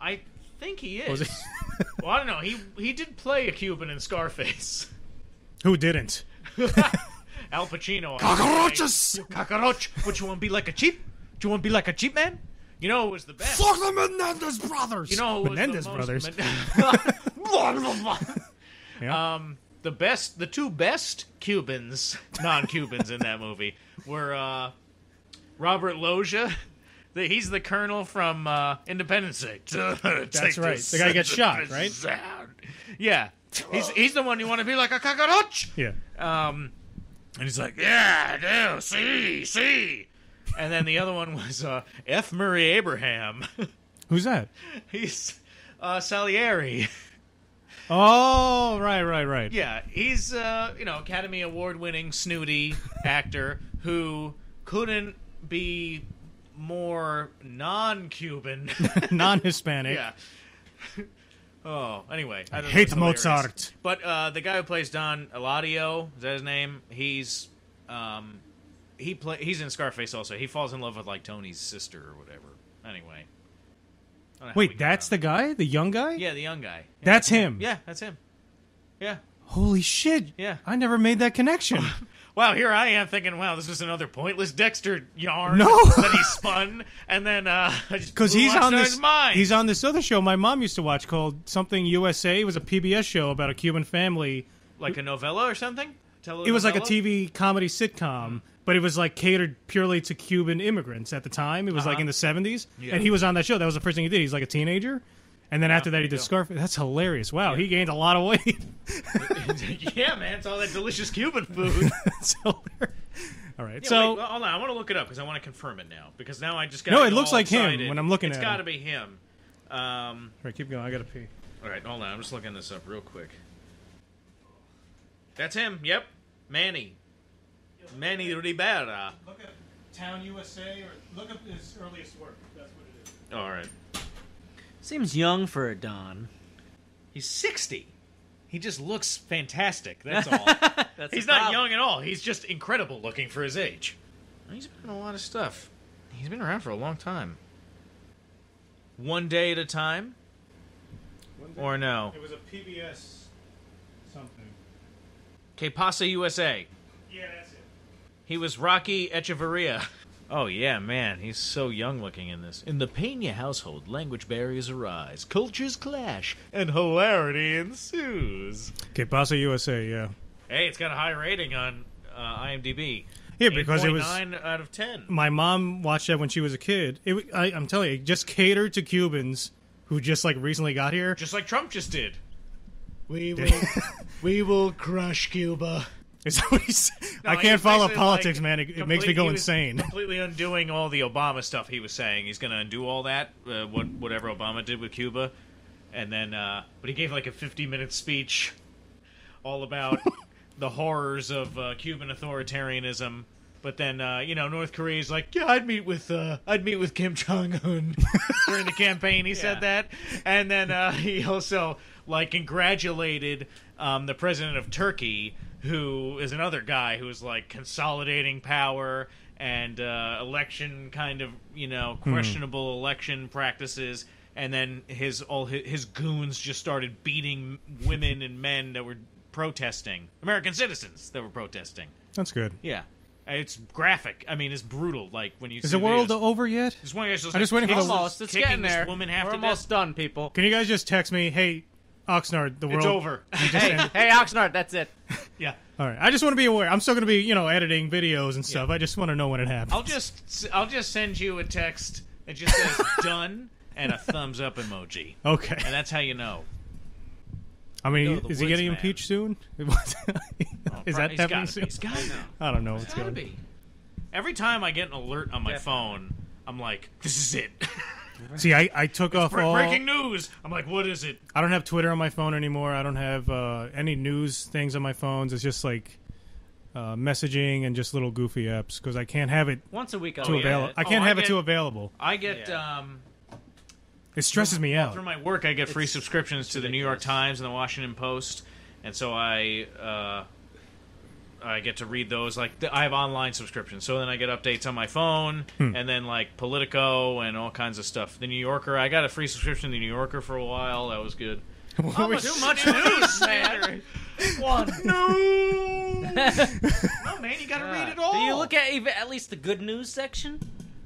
I think he Was is. he? well, I don't know. He he did play a Cuban in Scarface. Who didn't? Al Pacino. Cockroaches! You cockroach. What you want to be like a cheap? Do you want to be like a cheap man? You know who was the best? Fuck the Menendez brothers! You know who was the most brothers. Men- Yeah. um, the best, the two best Cubans, non-Cubans in that movie were uh, Robert Loggia. The, he's the colonel from uh, Independence Day. That's right. The guy gets shot, right? Yeah. He's he's the one you want to be like a cockroach. yeah. Um, and he's like, yeah, I do. See, see. And then the other one was uh, F. Murray Abraham. Who's that? he's uh, Salieri. Oh, right, right, right. Yeah, he's uh, you know Academy Award winning snooty actor who couldn't be more non-Cuban. Non-Hispanic. yeah. Oh, anyway, I, don't hate. Mozart. But uh, the guy who plays Don Eladio, is that his name? He's um, he play he's in Scarface also. He falls in love with like Tony's sister or whatever. Anyway. I don't know how we Wait, that's the guy? The young guy? yeah, the young guy. Yeah. That's him. Yeah, that's him. Yeah. Holy shit. Yeah. I never made that connection. Wow, here I am thinking, wow, this is another pointless Dexter yarn No. that he spun, and then uh, Because he's on this, mind. he's on this other show my mom used to watch called Something USA. It was a PBS show about a Cuban family. like a novella or something. It was like a TV comedy sitcom, but it was like catered purely to Cuban immigrants at the time. It was like Uh-huh. in the seventies, Yeah. and he was on that show. That was the first thing he did. He's like a teenager, and then after that he there did you. Scarface. That's hilarious. Wow, he gained a lot of weight. yeah, man, it's all that delicious Cuban food. That's hilarious. All right, Yeah, so wait, well, hold on, I want to look it up because I want to confirm it now. Because now I just got No, it looks like him when I'm looking It's at got to him. be him. Um, all right, keep going. I gotta pee. all right, hold on. I'm just looking this up real quick. That's him. Yep, Manny. Manny Rivera. Look at Town USA or look up his earliest work. That's what it is. All right. Seems young for a Don. He's 60. He just looks fantastic. That's all. That's He's not problem. young at all. He's just incredible looking for his age. He's been in a lot of stuff. He's been around for a long time. One day at a time, or no? It was a PBS something. Que Pasa USA. Yeah, that's it. He was Rocky Echeverria. Oh yeah, man, he's so young looking in this. In the Pena household, language barriers arise, cultures clash, and hilarity ensues. Que pasa USA? Yeah. Hey, it's got a high rating on uh, IMDb. Yeah, because it was- nine out of ten. My mom watched that when she was a kid. It, I, I'm telling you, it just catered to Cubans who just like recently got here. just like Trump just did. We will, we will crush Cuba. Is that what he said? No, I can't follow politics, like, man. It, it makes me go insane. Completely undoing all the Obama stuff he was saying. He's going to undo all that, uh, what whatever Obama did with Cuba, and then, uh, but he gave like a 50 minute speech all about the horrors of uh, Cuban authoritarianism, But then, uh, you know, North Korea's like, yeah, I'd meet with, uh, I'd meet with Kim Jong Un during the campaign. He said that, and then uh, he also like congratulated um, the president of Turkey, who is another guy who is like consolidating power and uh, election kind of, you know, questionable election practices. And then his all his, his goons just started beating women and men that were protesting, American citizens that were protesting. That's good. Yeah, it's graphic. I mean, it's brutal. Like when you Is see the world videos. over yet? This one guy's just, I'm like, just waiting for the- kicking- Almost. It's getting this there. Woman half We're to almost death. done, people. Can you guys just text me, hey, Oxnard, the world? It's over. hey, hey, Oxnard, that's it. yeah, All right. I just want to be aware. I'm still going to be, you know, editing videos and stuff. I just want to know when it happens. I'll just I'll just send you a text that just says done and a thumbs up emoji, Okay. and that's how you know. I mean, to the is he getting man. impeached soon? Oh, is that He's happening soon? Be. He's gotta. I don't know what's It's gotta going. be. Every time I get an alert on my Definitely. phone, I'm like, "This is it." See, I, I took off Bre- all. breaking news. I'm like, "What is it?" I don't have Twitter on my phone anymore. I don't have uh, any news things on my phones. It's just like uh, messaging and just little goofy apps because I can't have it Once a week, I'll too get available. it. I can't Oh, I have it get- too available. I get Yeah. um It stresses me out. through my work. I get free It's subscriptions to the New York ridiculous. Times and the Washington Post, and so I uh, I get to read those. Like th- I have online subscriptions, so then I get updates on my phone, Hmm. and then like Politico and all kinds of stuff. The New Yorker. I got a free subscription to the New Yorker for a while. That was good. What was- Too much news, man. One. No. no, man, you gotta read it all. Do you look at even at least the good news section?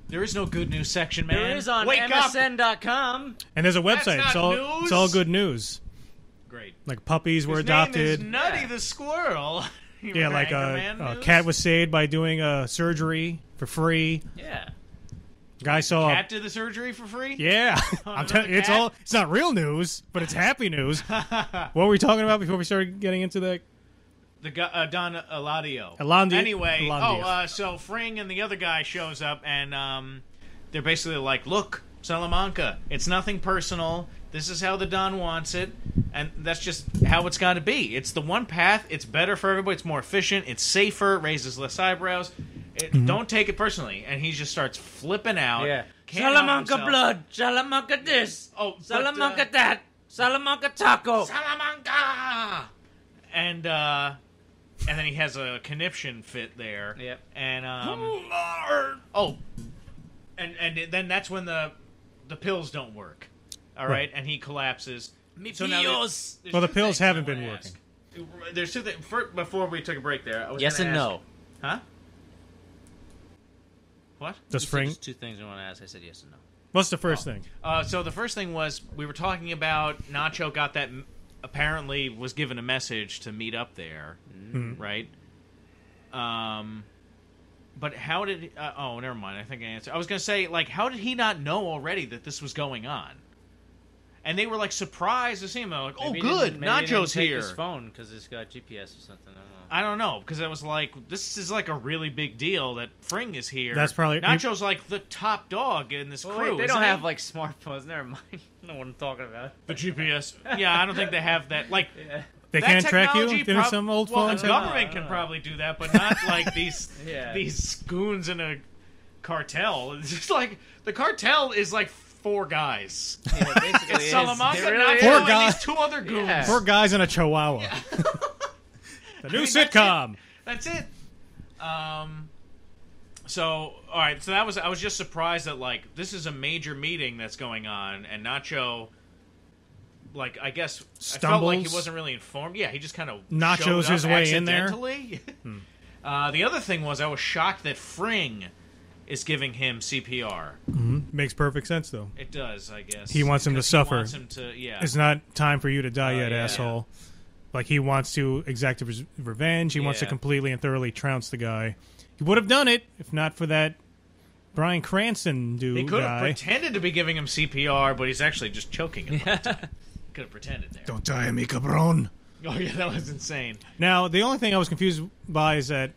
There is no good news section, man. There is on Wake. MSN.com. and there's a website. That's It's all news. it's all good news. Great. Like puppies were His name is adopted. Nutty Yeah. the squirrel. Yeah, like a, a cat was saved by doing a surgery for free. Yeah. Guy saw. Cat did the surgery for free. Yeah, I'm telling it's all. It's not real news, but it's happy news. what were we talking about before we started getting into that? The uh, Don Eladio. Eladio- Anyway, oh, uh, so Fring and the other guy shows up, and um, they're basically like, "Look, Salamanca, it's nothing personal. This is how the Don wants it, and that's just how it's got to be. It's the one path. It's better for everybody. It's more efficient. It's safer. Raises less eyebrows. It, Mm-hmm. Don't take it personally." And he just starts flipping out. Yeah. Salamanca blood. Salamanca this. Oh, but, Salamanca uh, that. Salamanca taco. Salamanca! And uh and then he has a conniption fit there. Yep. And um Oh. And and then that's when the the pills don't work. All right, Right. and he collapses. Mi So now there- there's Well, the two pills things I haven't wanna been ask. There's two things. fir- Before we took a break there, I was Yes gonna and ask- no. Huh? What? Does You said Fring? just two things I want to ask. I said yes and no. What's the first thing? Uh, so the first thing was we were talking about Nacho got that apparently was given a message to meet up there, Mhm. right? Um, but how did? Uh, oh, never mind. I think I answered. I was gonna say like, how did he not know already that this was going on? And they were like surprised to see him. They're like, oh, Maybe he good, didn't- maybe he didn't Nacho's take here. His phone because it's got GPS or something. I don't know. I don't know because I was like, this is like a really big deal that Fring is here. That's probably- Nacho's like the top dog in this Well, crew. wait, they isn't don't he? have like smartphones. Never mind. I know what I'm talking about. the GPS. Yeah, I don't think they have that. Like Yeah. They That can't track you. technology Didn't prob- some old well, phones the government can probably do that, but not like these Yeah. these goons in a cartel. It's just like the cartel is like four guys. Yeah, basically, It's. Salamanca, It really Four and guys. two other goons. Yeah. Four guys in a chihuahua. the new mean, that's sitcom. That's it. Um. So, all right. So that was. I was just surprised that like this is a major meeting that's going on, and Nacho. Like I guess I felt like he wasn't really informed. Yeah, he just kind of Nachos his way in there. accidentally. uh, the other thing was I was shocked that Fring is giving him CPR. Makes perfect sense though. It does, I guess. He wants him to suffer. wants him to, yeah. It's not time for you to die Oh, yet, yeah. asshole. Like he wants to exact his revenge. He wants to completely and thoroughly trounce the guy. He would have done it if not for that Bryan Cranston dude He could have pretended to be giving him CPR, but he's actually just choking him. could have pretended there. Don't die, mi cabron. Oh yeah, that was insane. Now, the only thing I was confused by is that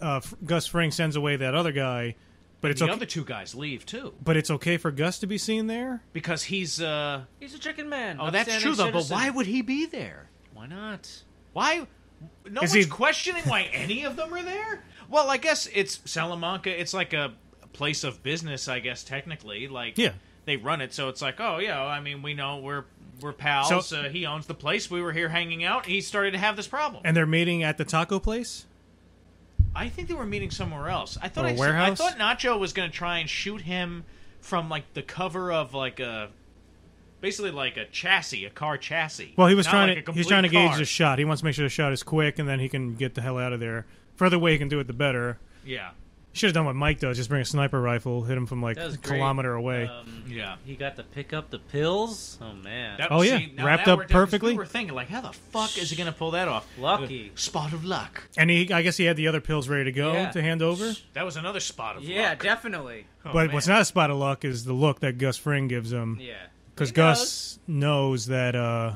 uh, Gus Fring sends away that other guy, but it's the okay. other two guys leave too but it's okay for Gus to be seen there. because he's. uh He's a chicken man. Oh, that's upstanding true though. But why would he be there? Why not? Why? No Is one's he- questioning why any of them are there. Well, I guess it's Salamanca. It's like a place of business, I guess technically. Like Yeah. they run it, so it's like, oh yeah. I mean, we know we're we're pals. So- uh, he owns the place. We were here hanging out. He started to have this problem. And they're meeting at the taco place. I think they were meeting somewhere else. I thought I, warehouse? I thought Nacho was going to try and shoot him from like the cover of like a basically like a chassis, a car chassis. Well, he was Not trying like a to he's complete trying to gauge the shot. He wants to make sure the shot is quick, and then he can get the hell out of there. Further away he can do it, the better. Yeah, Should have done what Mike does: just bring a sniper rifle, hit him from like That was a great. kilometer away. Um, yeah. he got to pick up the pills. Oh man, That, Oh, yeah. see, now Wrapped that up worked out, 'cause perfectly. We were thinking like, how the fuck is he going to pull that off? Lucky. Spot of luck. and he, I guess, he had the other pills ready to go Yeah. to hand over. That was another spot of luck. yeah, luck. definitely. Oh, but man. what's not a spot of luck is the look that Gus Fring gives him, Yeah, because He Gus knows that. uh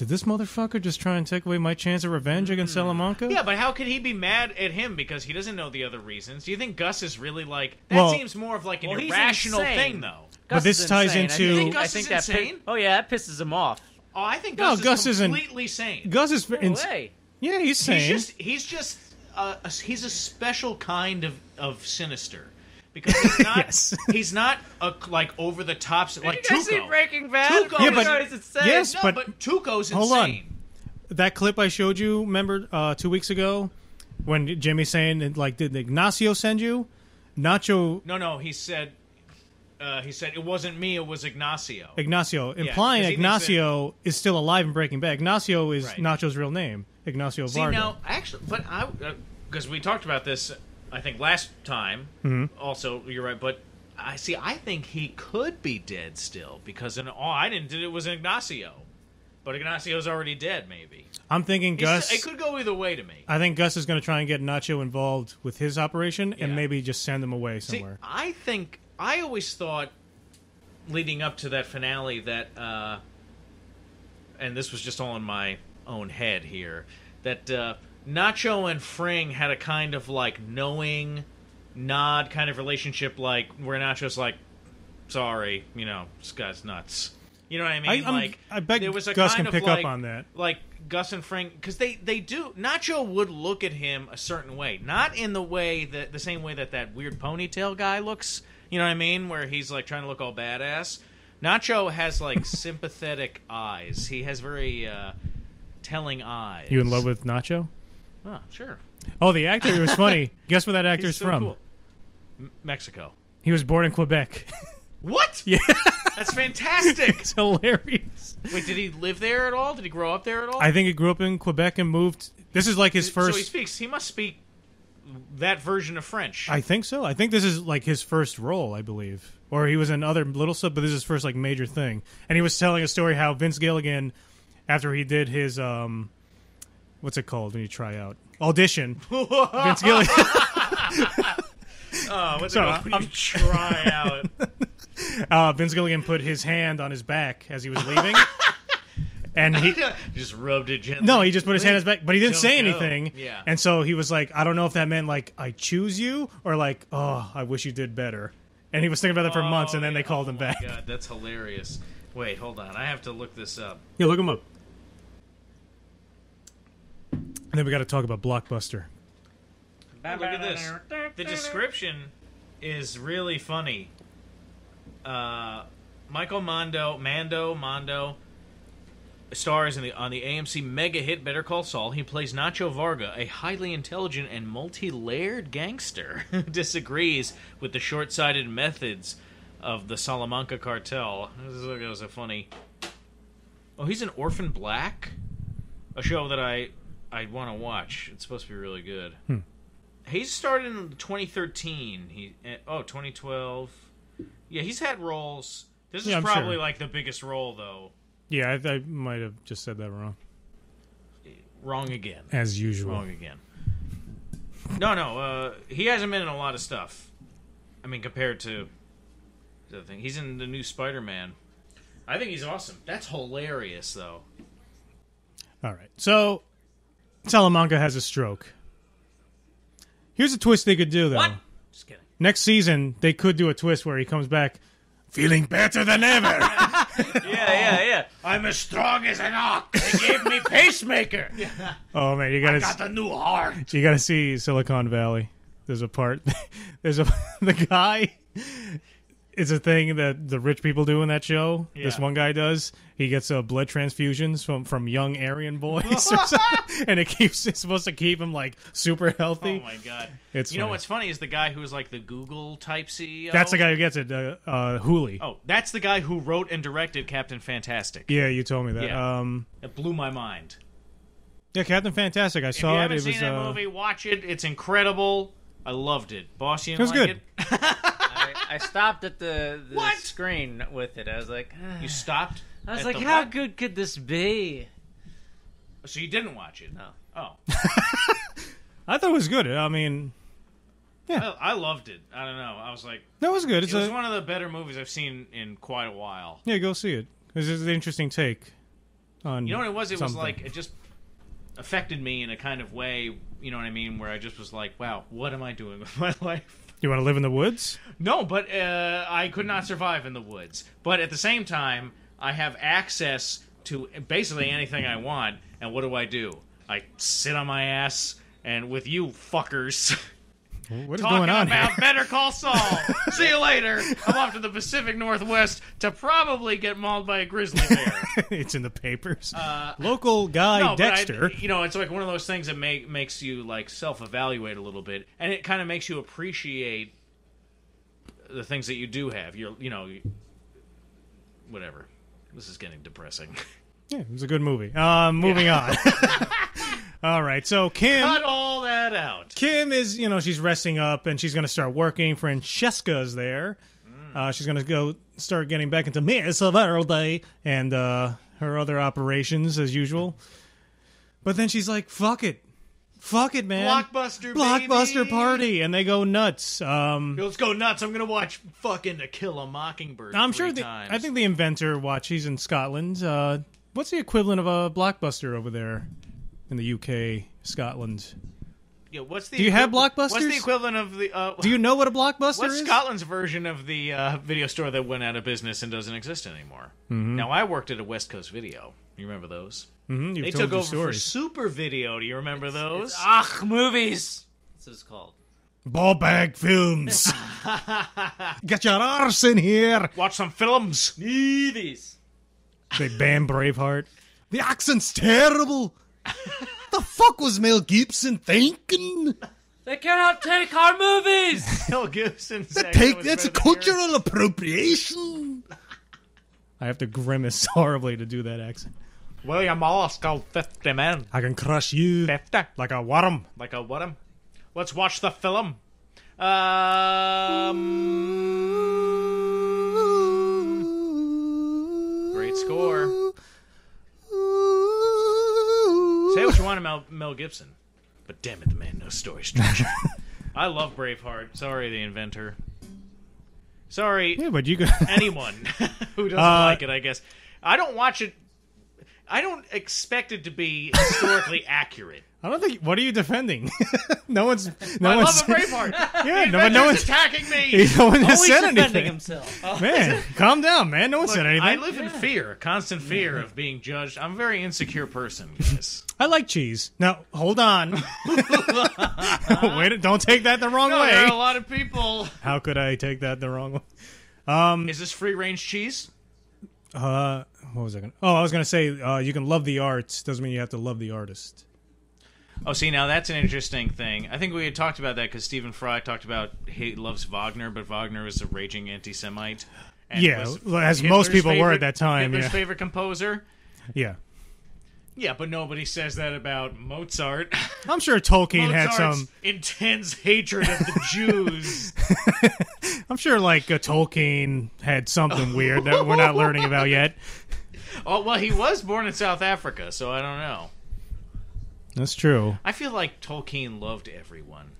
Did this motherfucker just try and take away my chance of revenge against Salamanca? Yeah, but how could he be mad at him because he doesn't know the other reasons? Do you think Gus is really like that? Well- seems more of like an Well, he's irrational insane. thing, though. But Gus this is ties insane. I into- think- You think I Gus think is that pi- insane? oh yeah, that pisses him off. Oh, I think No, Gus, Gus is isn't- completely sane. Gus is No way. yeah, he's sane. He's just he's just uh, a, he's a special kind of of sinister because he's not Yes. he's not a, like over the top like you guys see Breaking Bad? Tuco Yeah, but- No, it's insane. yes, No, but- but, Tuco's Hold on. insane. that clip I showed you, remember uh, two weeks ago, when Jimmy's saying like, did Ignacio send you? Nacho No, no, he said uh, he said it wasn't me, it was Ignacio. Ignacio, implying 'cause he Ignacio is still alive in Breaking Bad. Ignacio is Right. Nacho's real name, Ignacio See Varga. now, actually, but I because we talked about this, I think last time. Mm-hmm. Also, you're right, but I see. I think he could be dead still because in all I didn't did it was Ignacio, but Ignacio's already dead. Maybe I'm thinking He's- Gus. it could go either way to me. I think Gus is going to try and get Nacho involved with his operation and maybe just send him away See, somewhere. I think I always thought, leading up to that finale, that, uh, and this was just all in my own head here, that uh, Nacho and Fring had a kind of like knowing, nod kind of relationship, like where Nacho's like, "Sorry, you know, this guy's nuts." You know what I mean? I, like I bet there was a Gus kind can of pick like, up on that. like Gus and Frank because they they do Nacho would look at him a certain way, not in the way that the same way that that weird ponytail guy looks. You know what I mean? Where he's like trying to look all badass. Nacho has like sympathetic eyes. He has very uh, telling eyes. You in love with Nacho? Oh, sure. Oh, the actor. It was funny. Guess where that actor's so from? cool. M- Mexico. He was born in Quebec. What? yeah, That's fantastic. it's hilarious. Wait, did he live there at all? Did he grow up there at all? I think he grew up in Quebec and moved. This is like his first. So he speaks. He must speak that version of French. I think so. I think this is like his first role, I believe, or he was in other little stuff, but this is his first like major thing. And he was telling a story how Vince Gilligan, after he did his um, what's it called when you try out audition, Vince Gilligan. Oh, what's So, it called? when you try out. uh, Vince Gilligan put his hand on his back as he was leaving, and he. just rubbed it gently. No, he just put his hand on his back, but he didn't Don't say go. anything. Yeah. And so he was like, I don't know if that meant like I choose you or like, oh, I wish you did better. And he was thinking about that for months, and then they yeah. called oh him my back. God, that's hilarious. Wait, hold on. I have to look this up. Yeah, look him up. And then we got to talk about Blockbuster. Look at this. The description is really funny. Uh, Michael Mondo, Mando, Mondo stars in the on the AMC mega hit Better Call Saul. He plays Nacho Varga, a highly intelligent and multi-layered gangster who disagrees with the short-sighted methods of the Salamanca cartel. This is that was a funny. Oh, he's an Orphan Black, a show that I I want to watch. It's supposed to be really good. He started in 2013. He eh, oh 2012. Yeah, he's had roles. This is I'm probably sure. like the biggest role though. Yeah, I, I might have just said that wrong. Wrong again. As usual. Wrong again. No, no. Uh, he hasn't been in a lot of stuff. I mean, compared to the thing, he's in the new Spider-Man. I think he's awesome. That's hilarious, though. All right. So, Salamanca has a stroke. Here's a twist they could do, though. What? Just kidding. Next season, they could do a twist where he comes back feeling better than ever. Yeah, yeah, yeah. I'm as strong as an ox. They gave me pacemaker. oh man, you gotta I Got the new heart. you gotta see Silicon Valley. there's a part. There's a the guy. It's a thing that the rich people do in that show. This one guy does. He gets uh, blood transfusions from from young Aryan boys, and it keeps it's supposed to keep him like super healthy. Oh my god! It's you know what's funny is the guy who's like the Google type CEO. That's the guy who gets it. Uh, uh. Oh, that's the guy who wrote and directed Captain Fantastic. Yeah, you told me that. Yeah. Um, It blew my mind. yeah, Captain Fantastic. I If saw it. It was that uh, movie, watch it. It's incredible. I loved it. Boss, you It was like good. it? I, I stopped at the, the What? screen with it. I was like, You stopped. I was at like, the how what? good could this be? So you didn't watch it? No. Oh, I thought it was good. I mean, I, I loved it. I don't know. I was like, that was good. It's it was a, one of the better movies I've seen in quite a while. yeah, go see it This is an interesting take on. You know what it was? It was something. like it just affected me in a kind of way. You know what I mean? Where I just was like, wow, what am I doing with my life? You want to live in the woods? No, but uh, I could not survive in the woods. But at the same time, I have access to basically anything I want. And what do I do? I sit on my ass and with you fuckers What is talking going on about here? Better Call Saul. See you later. I'm off to the Pacific Northwest to probably get mauled by a grizzly bear. it's in the papers. Local guy Uh, no, Dexter. I, you know, it's like one of those things that make makes you like self-evaluate a little bit, and it kind of makes you appreciate the things that you do have. You're, you know, whatever. This is getting depressing. yeah, it was a good movie. Um, moving on. All right, so Kim. Cut all that out. Kim is, you know, she's resting up and she's going to start working. Francesca's there. Uh, she's going to go start getting back into Mesa Verde and uh, her other operations as usual. But then she's like, fuck it. Fuck it, man. Blockbuster, Blockbuster baby. party. And they go nuts. Um, Let's go nuts. I'm gonna watch fucking To Kill a Mockingbird. I'm sure. The. I think the inventor watch. He's in Scotland. Uh, what's the equivalent of a blockbuster over there in the UK, Scotland? Yeah, what's the Do you have equivalent- What's Blockbusters? the equivalent of the? Uh, Do you know what a blockbuster What's is? Scotland's version of the uh, video store that went out of business and doesn't exist anymore? Now I worked at a West Coast Video. You remember those? Mm-hmm, you've They told took your over for. Super Video. Do you remember those? Ach, movies. This is called. Ball bag films. Get your arse in here. Watch some films. Movies. They ban Braveheart. The accent's terrible. The fuck was Mel Gibson thinking? They cannot take our movies. Mel Gibson. That take that's a cultural appropriation. I have to grimace horribly to do that accent. William Wallace called Fifty Men. I can crush you Fifty. like a worm. Like a worm. Let's watch the film. Um, great score. Say what you want about Mel Gibson, but damn it, the man knows story structure. I love Braveheart. Sorry, the inventor. Sorry, Yeah, but you could. anyone who doesn't Uh, like it. I guess I don't watch it. I don't expect it to be historically accurate. I don't think. What are you defending? no one's. No I love one's. a Braveheart. Yeah, no, but no one's. attacking me. No one has Always said defending anything. himself. Oh. Man, calm down, man. No one Look, said anything. I anything. live in fear, constant fear of being judged. I'm a very insecure person, guys. I like cheese. Now, hold on. Wait, don't take that the wrong no, there are a lot of people. How could I take that the wrong way? Um, Is this free range cheese? Uh, what was I going to Oh, I was going to say uh, you can love the arts. Doesn't mean you have to love the artist. Oh, see, now that's an interesting thing. I think we had talked about that because Stephen Fry talked about he loves Wagner, but Wagner is a raging anti-Semite. and Yeah, as most Hitler's people were at that time, Hitler's yeah. favorite composer. Yeah. Yeah, but nobody says that about Mozart. I'm sure Tolkien had some. intense hatred of the Jews. I'm sure like uh, Tolkien had something weird that we're not learning about yet. oh well, he was born in South Africa, so I don't know. That's true. I feel like Tolkien loved everyone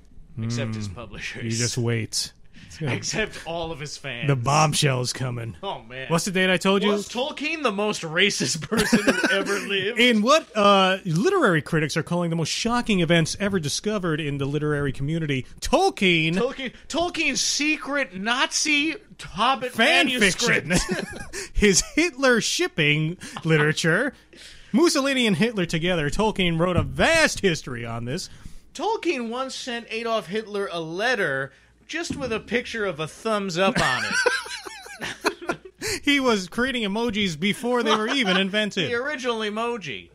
except his publishers. Hmm. You just wait. Except all of his fans. The bombshell's coming. Oh man, What's the date I told you? was Tolkien the most racist person who ever lived? In what uh, literary critics are calling the most shocking events ever discovered in the literary community, Tolkien Tolkien, Tolkien's secret Nazi Hobbit fan manuscript. fiction, his Hitler shipping literature, Mussolini and Hitler together. Tolkien wrote a vast history on this. Tolkien once sent Adolf Hitler a letter just with a picture of a thumbs up on it. He was creating emojis before they were even invented. the original emoji.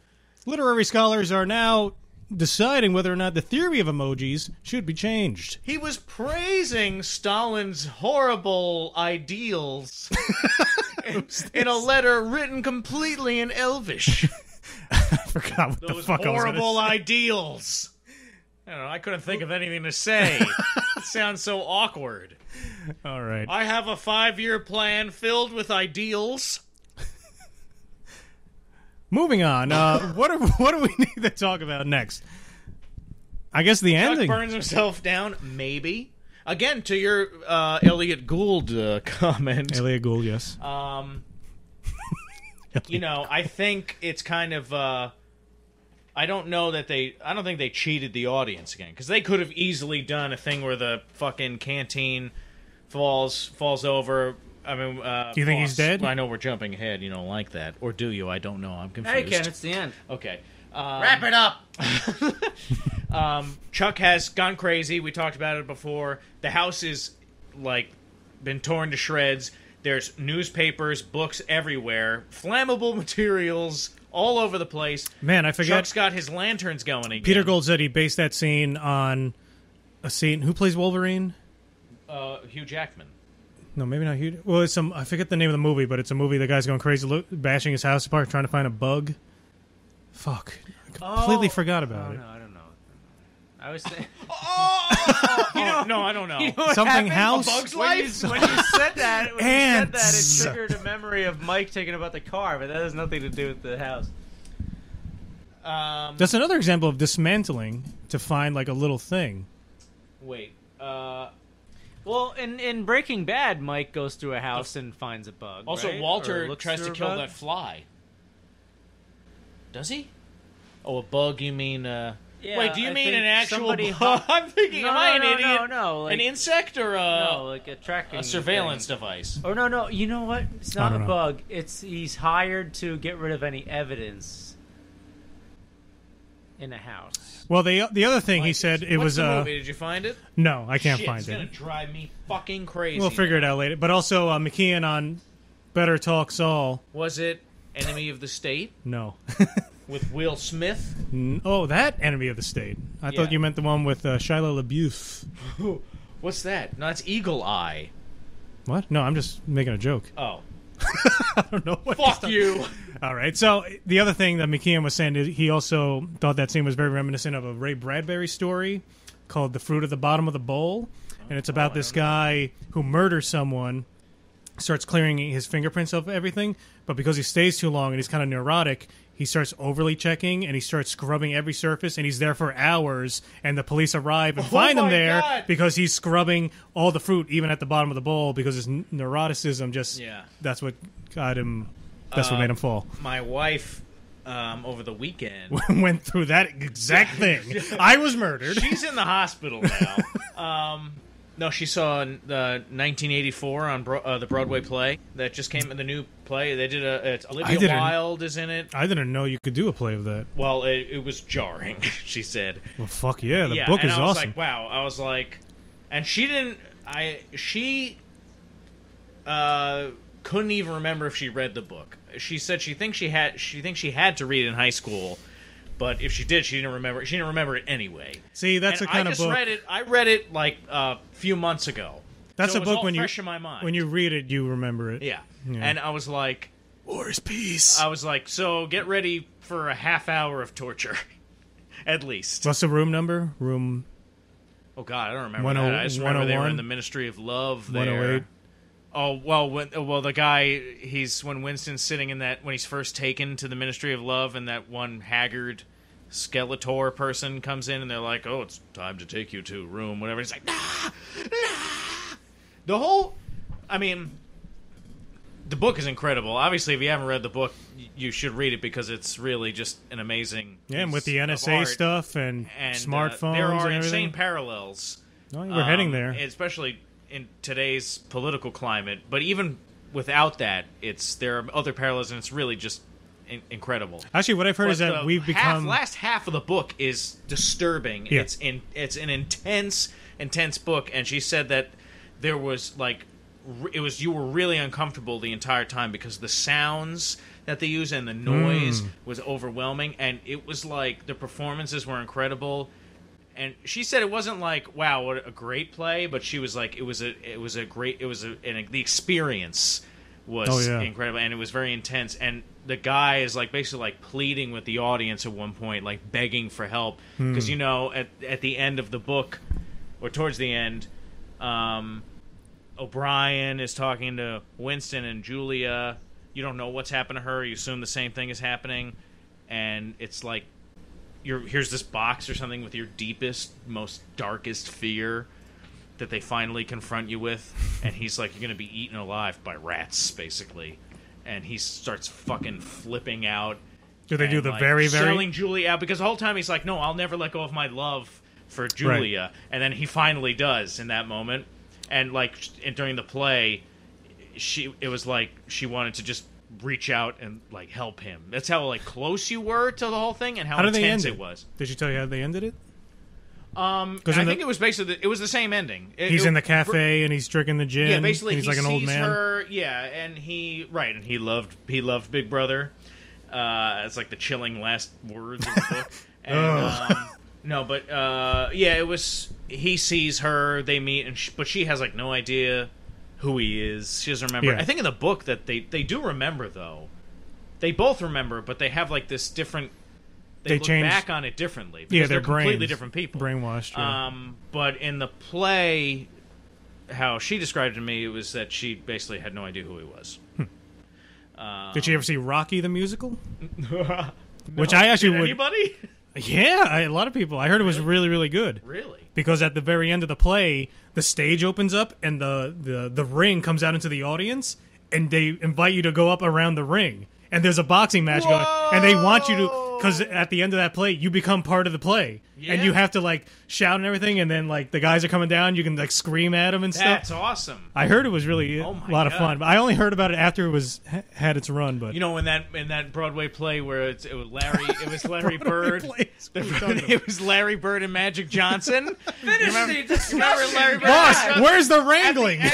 Literary scholars are now deciding whether or not the theory of emojis should be changed. He was praising Stalin's horrible ideals in, in a letter written completely in Elvish. I forgot what the Those fuck I was horrible gonna say. ideals. I don't know. I couldn't think of anything to say. Sounds so awkward. All right. I have a five-year plan filled with ideals. Moving on. Uh, what do what do we need to talk about next? I guess the Chuck ending. burns himself down. Maybe. Again, to your uh, Elliot Gould uh, comment. Elliot Gould, yes. Um, you know, I think it's kind of. Uh, I don't know that they. I don't think they cheated the audience again because they could have easily done a thing where the fucking canteen falls falls over. I mean, uh, Do you think he's dead? I know we're jumping ahead. You don't like that, or do you? I don't know. I'm confused. Hey, Ken, it's the end. Okay. Um, Wrap it up. um, Chuck has gone crazy. We talked about it before. The house is like been torn to shreds. There's newspapers, books everywhere, flammable materials all over the place. Man, I forgot. Chuck's got his lanterns going again. Peter Gould said he based that scene on a scene. Who plays Wolverine? uh, Hugh Jackman. No, maybe not Hugh. Well, it's some. I forget the name of the movie, but it's a movie. The guy's going crazy, look, bashing his house apart, trying to find a bug. Fuck, I completely Oh. forgot Oh, about it. no, I don't know. I was saying. Oh, no, I don't know. You know what Something happened? house. Bug's When you, when you said that, when you said that, it triggered a memory of Mike taking about the car, but that has nothing to do with the house. Um, That's another example of dismantling to find like a little thing. wait. Uh, Well, in in Breaking Bad, Mike goes through a house and finds a bug. also, right? Or Walter looks tries to through a kill bug. that fly. Does he? Oh, a bug? You mean? Uh, Yeah, wait, do you I mean an actual somebody bug? hop- I'm thinking, No, am I an no, idiot? no, no, like- an insect or a, no, like a tracking a surveillance thing. device? Oh no, no, you know what? It's not a know. bug. It's he's hired to get rid of any evidence in a house. Well, the the other thing he said it What's was the uh movie? Did you find it? no, I can't Shit, find it's it. gonna drive me fucking crazy. We'll figure it out later. But also uh, McKean on Better Talk Saul. Was it Enemy of the State No. with Will Smith? N- oh, that enemy of the state. I Yeah. thought you meant the one with uh, Shia LaBeouf. What's that? No, that's Eagle Eye. What? No, I'm just making a joke. Oh, I don't know what. fuck you! All right. So the other thing that McKean was saying, is he also thought that scene was very reminiscent of a Ray Bradbury story called "The Fruit at the Bottom of the Bowl," and it's about this guy who murders someone, starts clearing his fingerprints of everything, but because he stays too long and he's kind of neurotic. He starts overly checking and he starts scrubbing every surface and he's there for hours and the police arrive and find him there God. because he's scrubbing all the fruit even at the bottom of the bowl because his neuroticism just Yeah. that's what got him that's what Um, made him fall My wife, um, over the weekend, went through that exact thing. I was murdered. she's in the hospital now. um, no, she saw the 1984 on Bro- uh, the Broadway play that just came. In the new play they did a. It's Olivia Wilde is in it. I didn't know you could do a play of that. Well, it, it was jarring. She said. Well, fuck yeah, the yeah, book and is I was awesome. like, wow. I was like, and she didn't. I she uh couldn't even remember if she read the book. She said she thinks she had she thinks she had to read it in high school, but if she did, she didn't remember. She didn't remember it anyway. See, that's and the kind I of just book. read it. I read it like a few months ago. that's so a book when you fresh in my mind. when you read it, you remember it. yeah. Yeah. and I was like, War is peace. I was like, so get ready for a half hour of torture, at least. What's the room number? Room Oh God, I don't remember 10 that. I just remember they were in oh the Ministry of Love. There. Oh 108. Oh well, when well the guy he's when Winston's sitting in that when he's first taken to the Ministry of Love and that one haggard Skeletor person comes in and they're like, "Oh, it's time to take you to room whatever." He's like, "Nah, nah." The whole, I mean, the book is incredible. Obviously, if you haven't read the book, you should read it because it's really just an amazing. Yeah, and with the NSA stuff and, And uh, smartphones there are insane parallels. oh, we're heading Um, there. especially in today's political climate. But even without that, it's there are other parallels, and it's really just in- incredible. Actually, what I've heard But is that we've half- become last half of the book is disturbing. Yeah. It's in it's an intense, intense book, and she said that there was like it was you were really uncomfortable the entire time because the sounds that they use and the noise Hmm. was overwhelming, and it was like the performances were incredible. And she said it wasn't like wow, what a great play, but she was like it was a it was a great it was a an, the experience was Oh, yeah. incredible and it was very intense and the guy is like basically like pleading with the audience at one point like begging for help Hmm. because you know at at the end of the book or towards the end um O'Brien is talking to Winston and Julia you don't know what's happened to her you assume the same thing is happening and it's like you're here's this box or something with your deepest most darkest fear that they finally confront you with, and he's like, "You're gonna be eaten alive by rats," basically, and he starts fucking flipping out. Do they do the like, very, very- selling Julia out because the whole time he's like, "No, I'll never let go of my love for Julia," and then he finally does in that moment, and like and during the play, she it was like she wanted to just reach out and like help him. That's how like close you were to the whole thing and how, How intense end it it? was. Did she tell you how they ended it? Um, I the- think it was basically the, it was the same ending. It- He's it- in the cafe and he's drinking the gin. Yeah, basically he's he like an old man. her. Yeah, and he right, and he loved he loved Big Brother. Uh, it's like the chilling last words of the book. And, um, no, but uh, yeah, it was. He sees her. They meet, and sh but she has like no idea who he is. She doesn't remember. Yeah. I think in the book that they they do remember though. They both remember, but they have like this different. They, They look change- back on it differently. yeah, they're completely brains different people. brainwashed. Yeah. Um, but in the play, how she described it to me, it was that she basically had no idea who he was. Did you ever see Rocky the musical? Which I actually would. anybody? Yeah, I, a lot of people. I heard it was really, really good. really? because at the very end of the play, the stage opens up and the, the, the ring comes out into the audience, and they invite you to go up around the ring. And there's a boxing match going, and they want you to because at the end of that play, you become part of the play, and you have to like shout and everything, and then like the guys are coming down, you can like scream at them and stuff. That's awesome. I heard it was really Oh a my lot of fun, but I only heard about it after it was ha- had its run. But You know, in that in that Broadway play where it's, it was Larry, it was Larry Bird. plays. What are you talking about? it was Larry Bird and Magic Johnson. Finish remember- the discussion, Larry Bird? boss, where's the At the, wrangling? end,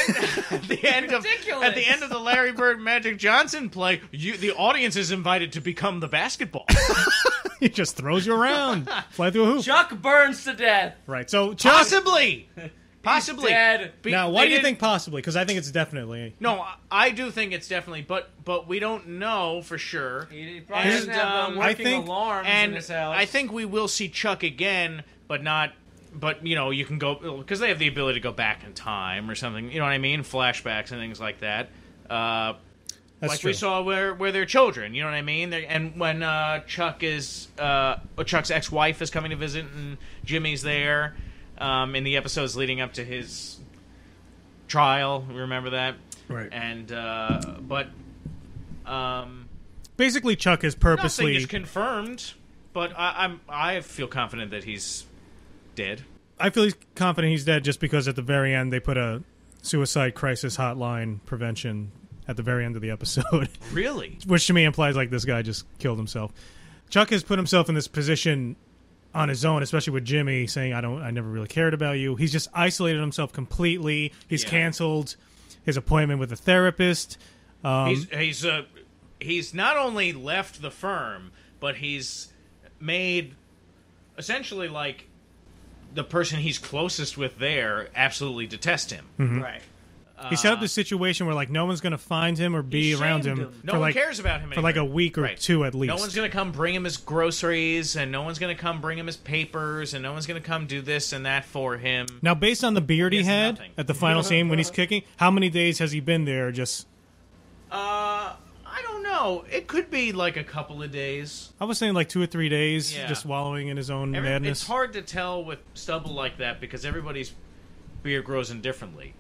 at the end of Ridiculous. at the end of the Larry Bird Magic Johnson play, you the audience is invited to become the basketball. he just throws you around, fly through a hoop. Chuck burns to death. Right. So Chuck, Possibly, possibly. dead. Be- now why they do you didn't- think possibly? Because I think it's definitely. No, I- I do think it's definitely, but but we don't know for sure. He probably And, doesn't have um, um, I working think- alarms in and his house. I think we will see Chuck again, but not. But you know, you can go because they have the ability to go back in time or something. You know what I mean? Flashbacks and things like that. Uh, That's like true. we saw where where they're children. You know what I mean? They're, and when uh, Chuck is uh, Chuck's ex-wife is coming to visit, and Jimmy's there um, in the episodes leading up to his trial. Remember that? Right. And uh, but um, Basically, Chuck is nothing purposely. is confirmed. But I, I'm I feel confident that he's dead. I feel he's confident he's dead just because at the very end they put a suicide crisis hotline prevention at the very end of the episode, Really? which to me implies like this guy just killed himself. Chuck has put himself in this position on his own, especially with Jimmy saying, "I don't, I never really cared about you." He's just isolated himself completely. He's Yeah. canceled his appointment with a therapist. Um, he's he's uh, he's not only left the firm, but he's made essentially like the person he's closest with there absolutely detest him. right. He set up this situation where like no one's going to find him or be around him, him. No for one like cares about him for like a week or Right. two at least. No one's gonna come bring him his groceries, and no one's gonna come bring him his papers, and no one's gonna come do this and that for him. Now, based on the beard he, had nothing. at the final scene when he's kicking, how many days has he been there? Just Uh, I don't know. It could be like a couple of days. I was saying like two or three days, Yeah. just wallowing in his own Every, madness. It's hard to tell with stubble like that because everybody's beard grows in differently.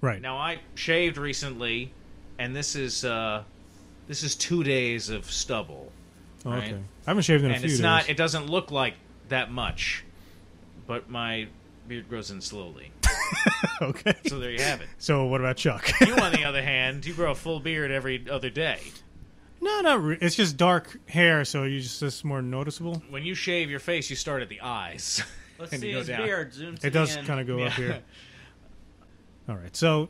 Right. Now I shaved recently, and this is uh, this is two days of stubble, Oh, right. okay. I haven't shaved in a and few it's days. not. It doesn't look like that much, but my beard grows in slowly. okay. So there you have it. So what about Chuck? You, on the other hand, you grow a full beard every other day. No, not re- it's just dark hair, so you just it's more noticeable. When you shave your face, you start at the eyes. Let's And see you go his down. beard. Zoom to It the does end. kind of go up here. All right, so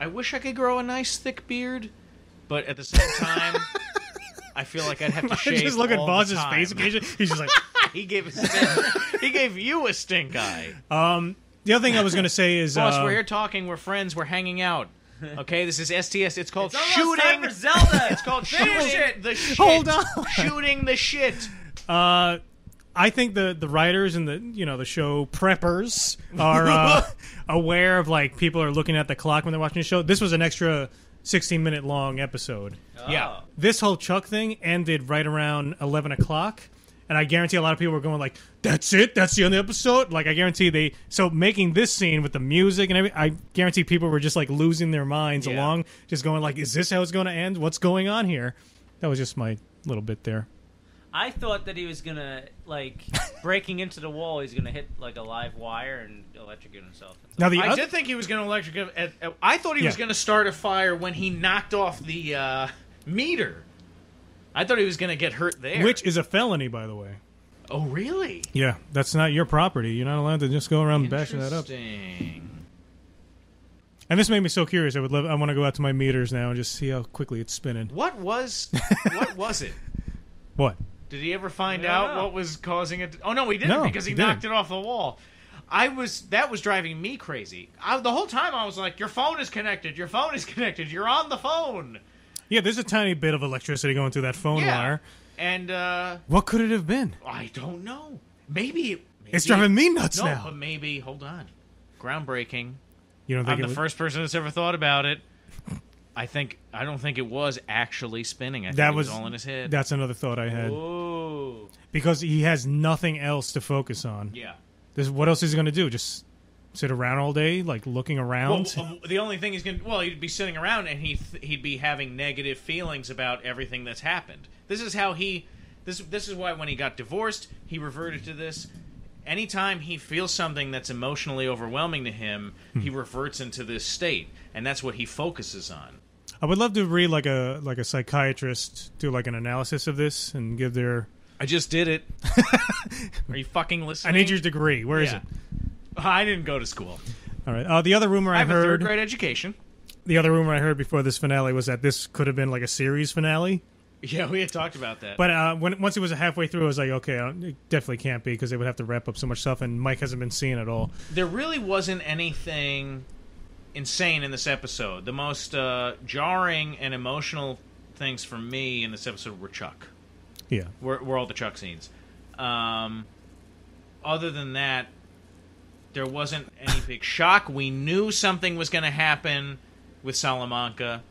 I wish I could grow a nice thick beard, but at the same time, I feel like I'd have to shave. just look at all the time. face occasionally. He's just like. he gave a stink. he gave you a stink eye. The other thing I was going to say is, Boss, uh, we're here talking. We're friends. We're hanging out. Okay, this is STS. It's called It's almost shooting. time for Zelda. It's called Finish shooting it. the shit. Hold on. Shooting the shit. uh, I think the the writers and the you know the show preppers are uh, aware of like people are looking at the clock when they're watching the show. This was an extra 16 minute long episode. Yeah. This whole Chuck thing ended right around 11 o'clock. And I guarantee a lot of people were going like, "That's it, that's the end of the episode." Like I guarantee they so making this scene with the music and everything. I guarantee people were just like losing their minds Yeah. along, just going like, "Is this how it's going to end? What's going on here?" That was just my little bit there. I thought that he was gonna like breaking into the wall. He's gonna hit like a live wire and electrocute himself. Now the I oth- did think he was going to electrocute. at- at- I thought he was Yeah. going to start a fire when he knocked off the uh, meter. I thought he was going to get hurt there. which is a felony, by the way. Oh, really? Yeah, that's not your property. You're not allowed to just go around bashing that up. Interesting. And this made me so curious. I would love. I want to go out to my meters now and just see how quickly it's spinning. What was what was it? What? Did he ever find I out know. what was causing it? Oh no, he didn't No, because he, he didn't. knocked it off the wall. I was that was driving me crazy. I, the whole time I was like, "Your phone is connected. Your phone is connected. You're on the phone." Yeah, there's a tiny bit of electricity going through that phone Yeah. wire. And uh, What could it have been? I don't know. Maybe, it, maybe It's driving me nuts No, now. but maybe. Hold on. Groundbreaking. You don't think I'm the was- first person that's ever thought about it. I think I don't think it was actually spinning. I think That it was, was all in his head. That's another thought I had Ooh. because he has nothing else to focus on. yeah. This, what else is he going to do? Just sit around all day, like looking around? uh, the only thing he's gonna well, he'd be sitting around and he th- he'd be having negative feelings about everything that's happened. This is how he this this is why when he got divorced, he reverted to this. Anytime he feels something that's emotionally overwhelming to him, Hmm. he reverts into this state, and that's what he focuses on. I would love to read like a like a psychiatrist do like an analysis of this and give their. I just did it. Are you fucking listening? I need your degree. Where is Yeah. it? I didn't go to school. All right. Uh, the other rumor I, I have a third heard. grade education. The other rumor I heard before this finale was that this could have been like a series finale. Yeah, we had talked about that. But uh, when once it was halfway through, I was like, okay, uh, it definitely can't be because they would have to wrap up so much stuff, and Mike hasn't been seen at all. there really wasn't anything insane in this episode. The most uh, jarring and emotional things for me in this episode were Chuck. Yeah. Were, were all the Chuck scenes. Um, other than that, there wasn't any big shock. We knew something was going to happen with Salamanca.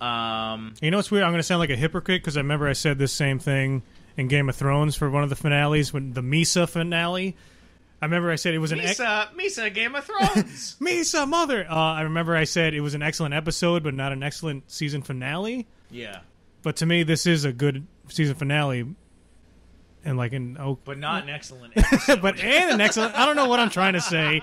Um, You know what's weird? I'm going to sound like a hypocrite because I remember I said this same thing in Game of Thrones for one of the finales when the Mhysa finale. I remember I said it was an ex- Mhysa, Mhysa, Game of Thrones. Mhysa mother. Uh, I remember I said it was an excellent episode, but not an excellent season finale. yeah, But to me, this is a good season finale, and like an oh, but not an excellent episode. but and an excellent. I don't know what I'm trying to say.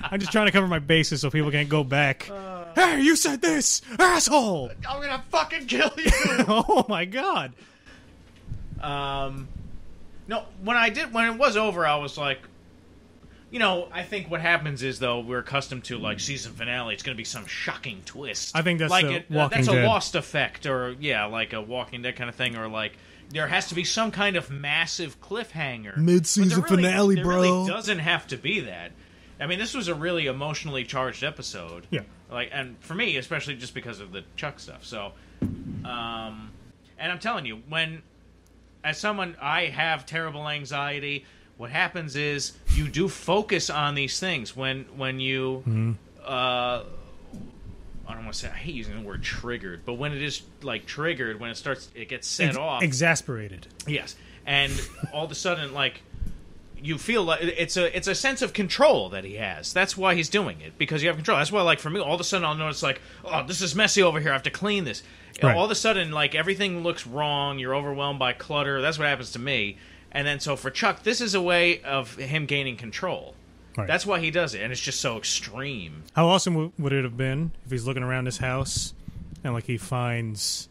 I'm just trying to cover my bases so people can't go back. hey, you said this, asshole! I'm gonna fucking kill you. oh my god. Um, no, when I did when it was over, I was like, you know, I think what happens is though we're accustomed to like season finale. It's going to be some shocking twist. I think that's like the it, Walking that's Dead. a Lost effect, or yeah, like a Walking Dead kind of thing, or like there has to be some kind of massive cliffhanger, Mid-season But there really- finale, there bro. Really doesn't have to be that. I mean, this was a really emotionally charged episode. Yeah. Like, and for me, especially just because of the Chuck stuff. So, um, and I'm telling you, when as someone I have terrible anxiety, what happens is you do focus on these things when when you Mm-hmm. uh I don't want to say I hate using the word triggered, but when it is like triggered, when it starts it gets set Ex- off. Exasperated. Yes, and all of a sudden, like you feel like it's a it's a sense of control that he has. That's why he's doing it because you have control. That's why, like for me, all of a sudden I'll notice like, oh, this is messy over here. I have to clean this. Right. All of a sudden, like everything looks wrong. You're overwhelmed by clutter. That's what happens to me. And then so for Chuck, this is a way of him gaining control. Right. That's why he does it, and it's just so extreme. How awesome w- would it have been if he's looking around his house and like he finds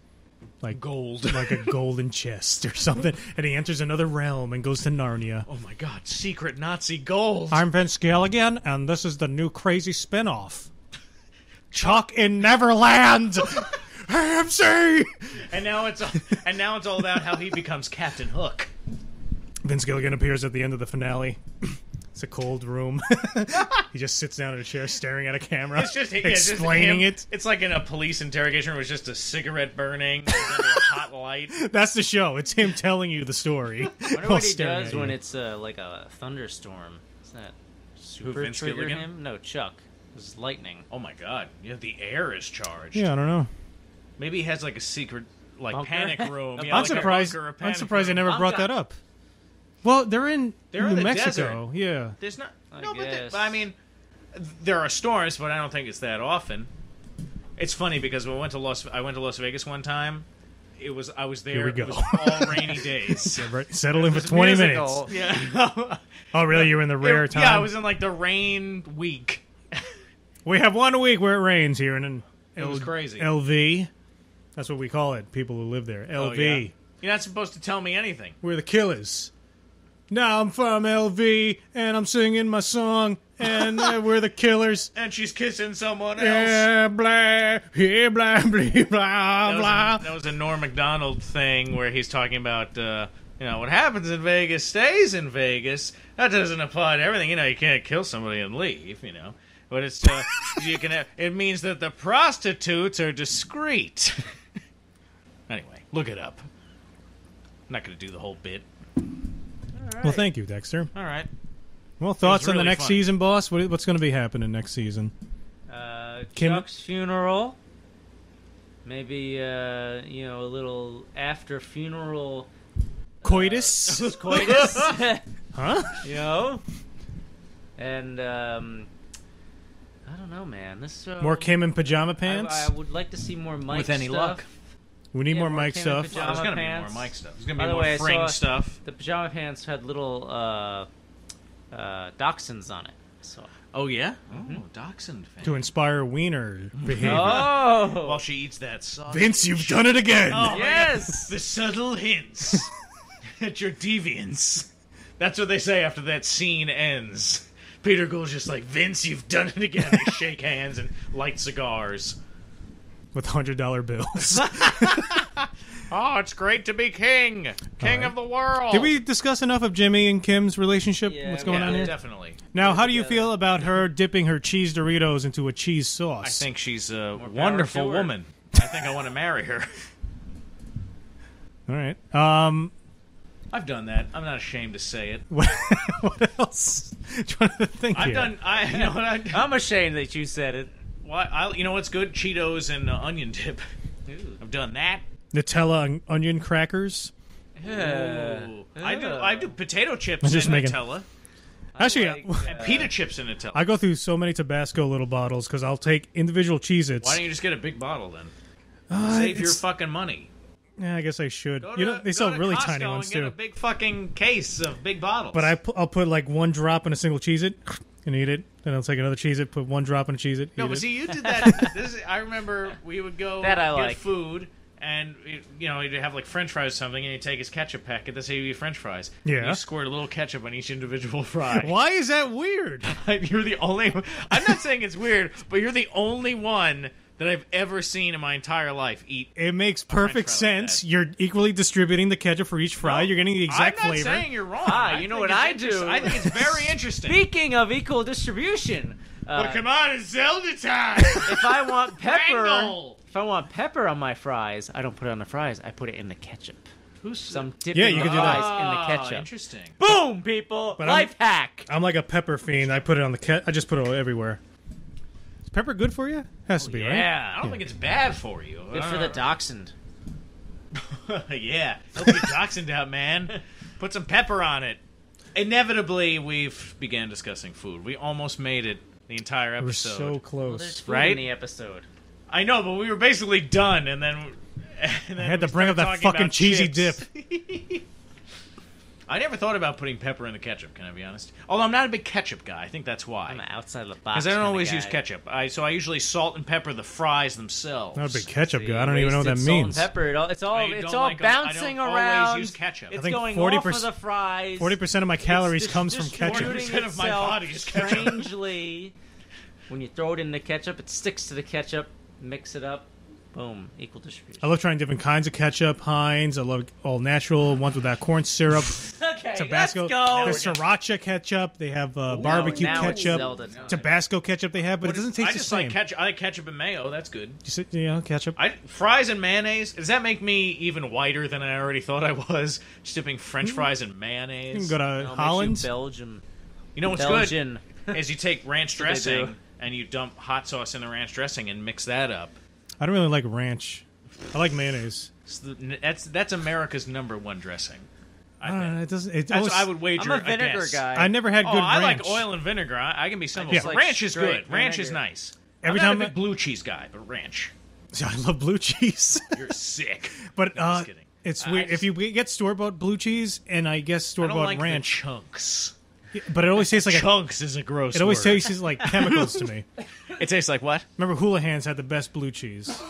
like Gold. like a golden chest or something, and he enters another realm and goes to Narnia. Oh my god, secret Nazi gold. I'm Vince Gilligan, and this is the new crazy spin-off. Chuck in Neverland. AMC. and now it's all, and now it's all about how he becomes Captain Hook. Vince Gilligan appears at the end of the finale. It's a cold room. he just sits down in a chair, staring at a camera, It's just yeah, it's just explaining him. it. It's like in a police interrogation room. It's just a cigarette burning under a hot light. That's the show. It's him telling you the story. I wonder what he does when it's uh, like a thunderstorm. Is that super Vince trigger Gilligan? him? No, Chuck. This is lightning. Oh my god, yeah, the air is charged. Yeah, I don't know. Maybe he has like a secret like Bunker? panic room. Yeah, I'm like a surprised. bunker, a I'm panic surprised they never I'm brought that up. Well, they're in They're New in the Mexico. Yeah. There's not. I no, but, guess. but I mean, there are storms, but I don't think it's that often. It's funny because when I went to Las, I went to Las Vegas one time. It was I was there. Here we It go. was all rainy days. Right, Settle in for 20 musical. minutes. Yeah. Oh, really? You were in the rare It- time? Yeah, I was in like the rain week. We have one week where it rains here in an It was crazy. LV. That's what we call it. People who live there. Oh, LV. yeah. You're not supposed to tell me anything. We're the killers. Now I'm from LV and I'm singing my song and uh, we're the killers. And she's kissing someone else. Yeah, blah, yeah, blah, blah, blah, That blah. was, a, that was a Norm Macdonald thing where he's talking about, uh, you know, what happens in Vegas stays in Vegas. That doesn't apply to everything. You know, you can't kill somebody and leave. You know, but it's uh, you can. Have, it means that the prostitutes are discreet. anyway, look it up. I'm not going to do the whole bit. Well, thank you, Dexter. All right. Well, thoughts on the next funny. season, boss? What, what's going to be happening next season? Uh, Kim- Chuck's funeral. Maybe uh, you know a little after funeral Coitus? coitus. huh? you know, and um, I don't know, man. This uh, More Kim in pajama I, pants? I would like to see more Mike With any stuff. luck. We need yeah, more more Mike stuff. Well, pajama there's going to be more Mike stuff. There's going to By be the more way, I Fring saw- stuff. The pajama pants had little uh, uh, dachshunds on it. So. Oh yeah. Oh, Dachshund fan. To inspire wiener behavior. Oh, While she eats that sauce. Vince, you've done it again! Oh, yes. the subtle hints at your deviance. That's what they say after that scene ends. Peter Gould's just like, Vince, you've done it again. They shake hands and light cigars. With $100 bills. Oh, it's great to be king. King right. of the world. Did we discuss enough of Jimmy and Kim's relationship? Yeah, What's going yeah, on here? definitely. Now, how do you feel about her dipping her cheese Doritos into a cheese sauce? I think she's a power wonderful woman. I think I want to marry her. All right. Um, I've done that. I'm not ashamed to say it. what, what else? Trying to think I've here. done. I you know I. I'm ashamed that you said it. Why? I, you know what's good? Cheetos and uh, onion dip. I've done that. Nutella on- onion crackers. Yeah. Ooh. I do. I do potato chips I'm just and making- Nutella. Actually, like, I- And pita chips and Nutella. I go through so many Tabasco little bottles because I'll take individual Cheez-Its. Why don't you just get a big bottle then? Uh, Save your it's- fucking money. Yeah, I guess I should. Go You to- know, they go sell to really Costco tiny ones and get too. a big fucking case of big bottles. But I pu- I'll put like one drop in a single Cheez-It and eat it. Then I'll take another Cheez-It, put one drop in a Cheez-It. no, but it. see, you did that. this is, I remember we would go That I get like. food. And it- you know you'd have like French fries or something, and you take his ketchup packet. That's how you eat French fries. Yeah. you squirt a little ketchup on each individual fry. Why is that weird? you're the only. I'm not saying it's weird, but you're the only one that I've ever seen in my entire life eat. It makes perfect fry like sense. You're equally distributing the ketchup for each fry. You're getting the exact I'm not flavor. saying you're wrong. Ah, I you know what I do? I think it's very interesting. Speaking of equal distribution, uh, but come on, it's Zelda time. if I want pepper, Wrangle. if I want pepper on my fries, I don't put it on the fries. I put it in the ketchup. Who's Some dipping Yeah, you the could do that. fries in the Ah, ketchup. Interesting. Boom, people! But I'm- Life hack. I'm like a pepper fiend. I put it on the ket. I just put it everywhere. Is pepper good for you? Has to be, oh, right? Yeah, I don't think it's bad for you. Good for the dachshund. yeah, help your dachshund out, man. Put some pepper on it. Inevitably, we've began discussing food. We almost made it the entire We're episode. so Well, close. there's food Right? in the episode. I know, but we were basically done, and then, and then I had we to bring up started that talking fucking about cheesy chips. dip. I never thought about putting pepper in the ketchup. Can I be honest? Although I'm not a big ketchup guy. I think that's why. I'm outside of the box. Because I don't always use ketchup. I so I usually salt and pepper the fries themselves. Not a big ketchup See, guy. I don't even know what that wasted salt and means. Pepper. It all, it's all I it's don't all like 'em. I don't bouncing always around. use ketchup. I It's think going 40% off of the fries. Forty percent of my calories It's comes from ketchup. distributing 40% of my itself body is ketchup. Strangely, when you throw it in the ketchup, it sticks to the ketchup. Mix it up. Boom. Equal distribution. I love trying different kinds of ketchup. Heinz. I love all natural ones without corn syrup. okay, Tabasco. let's go. There's sriracha ketchup. They have uh, barbecue now it's ketchup. Zelda. Tabasco ketchup they have, but What it doesn't is- taste I the just same. like ketchup. I like ketchup and mayo. That's good. You you yeah, ketchup. I fries and mayonnaise. Does that make me even whiter than I already thought I was? Just dipping French fries in You can mayonnaise. go to No, it makes you Holland. Belgium. You know what's Belgian. good is you take ranch what dressing and you dump hot sauce in the ranch dressing and mix that up. I don't really like ranch. I like mayonnaise. It's the- That's that's America's number one dressing. I I don't know. It doesn't. It always, I would wager. I'm a vinegar guess. guy. I never had Oh, good I ranch. like oil and vinegar. I, I can be simple. just but like ranch is straight good. Ranch is nice. Every I'm not time a I- big blue cheese guy, but ranch. I love blue cheese. You're sick. but uh, Just kidding. it's weird just- if you get store bought blue cheese and I guess store bought like the ranch, chunks. But it always tastes like a, chunks is a gross. it always word. tastes like chemicals to me. It tastes like what? Remember, Houlihan's had the best blue cheese.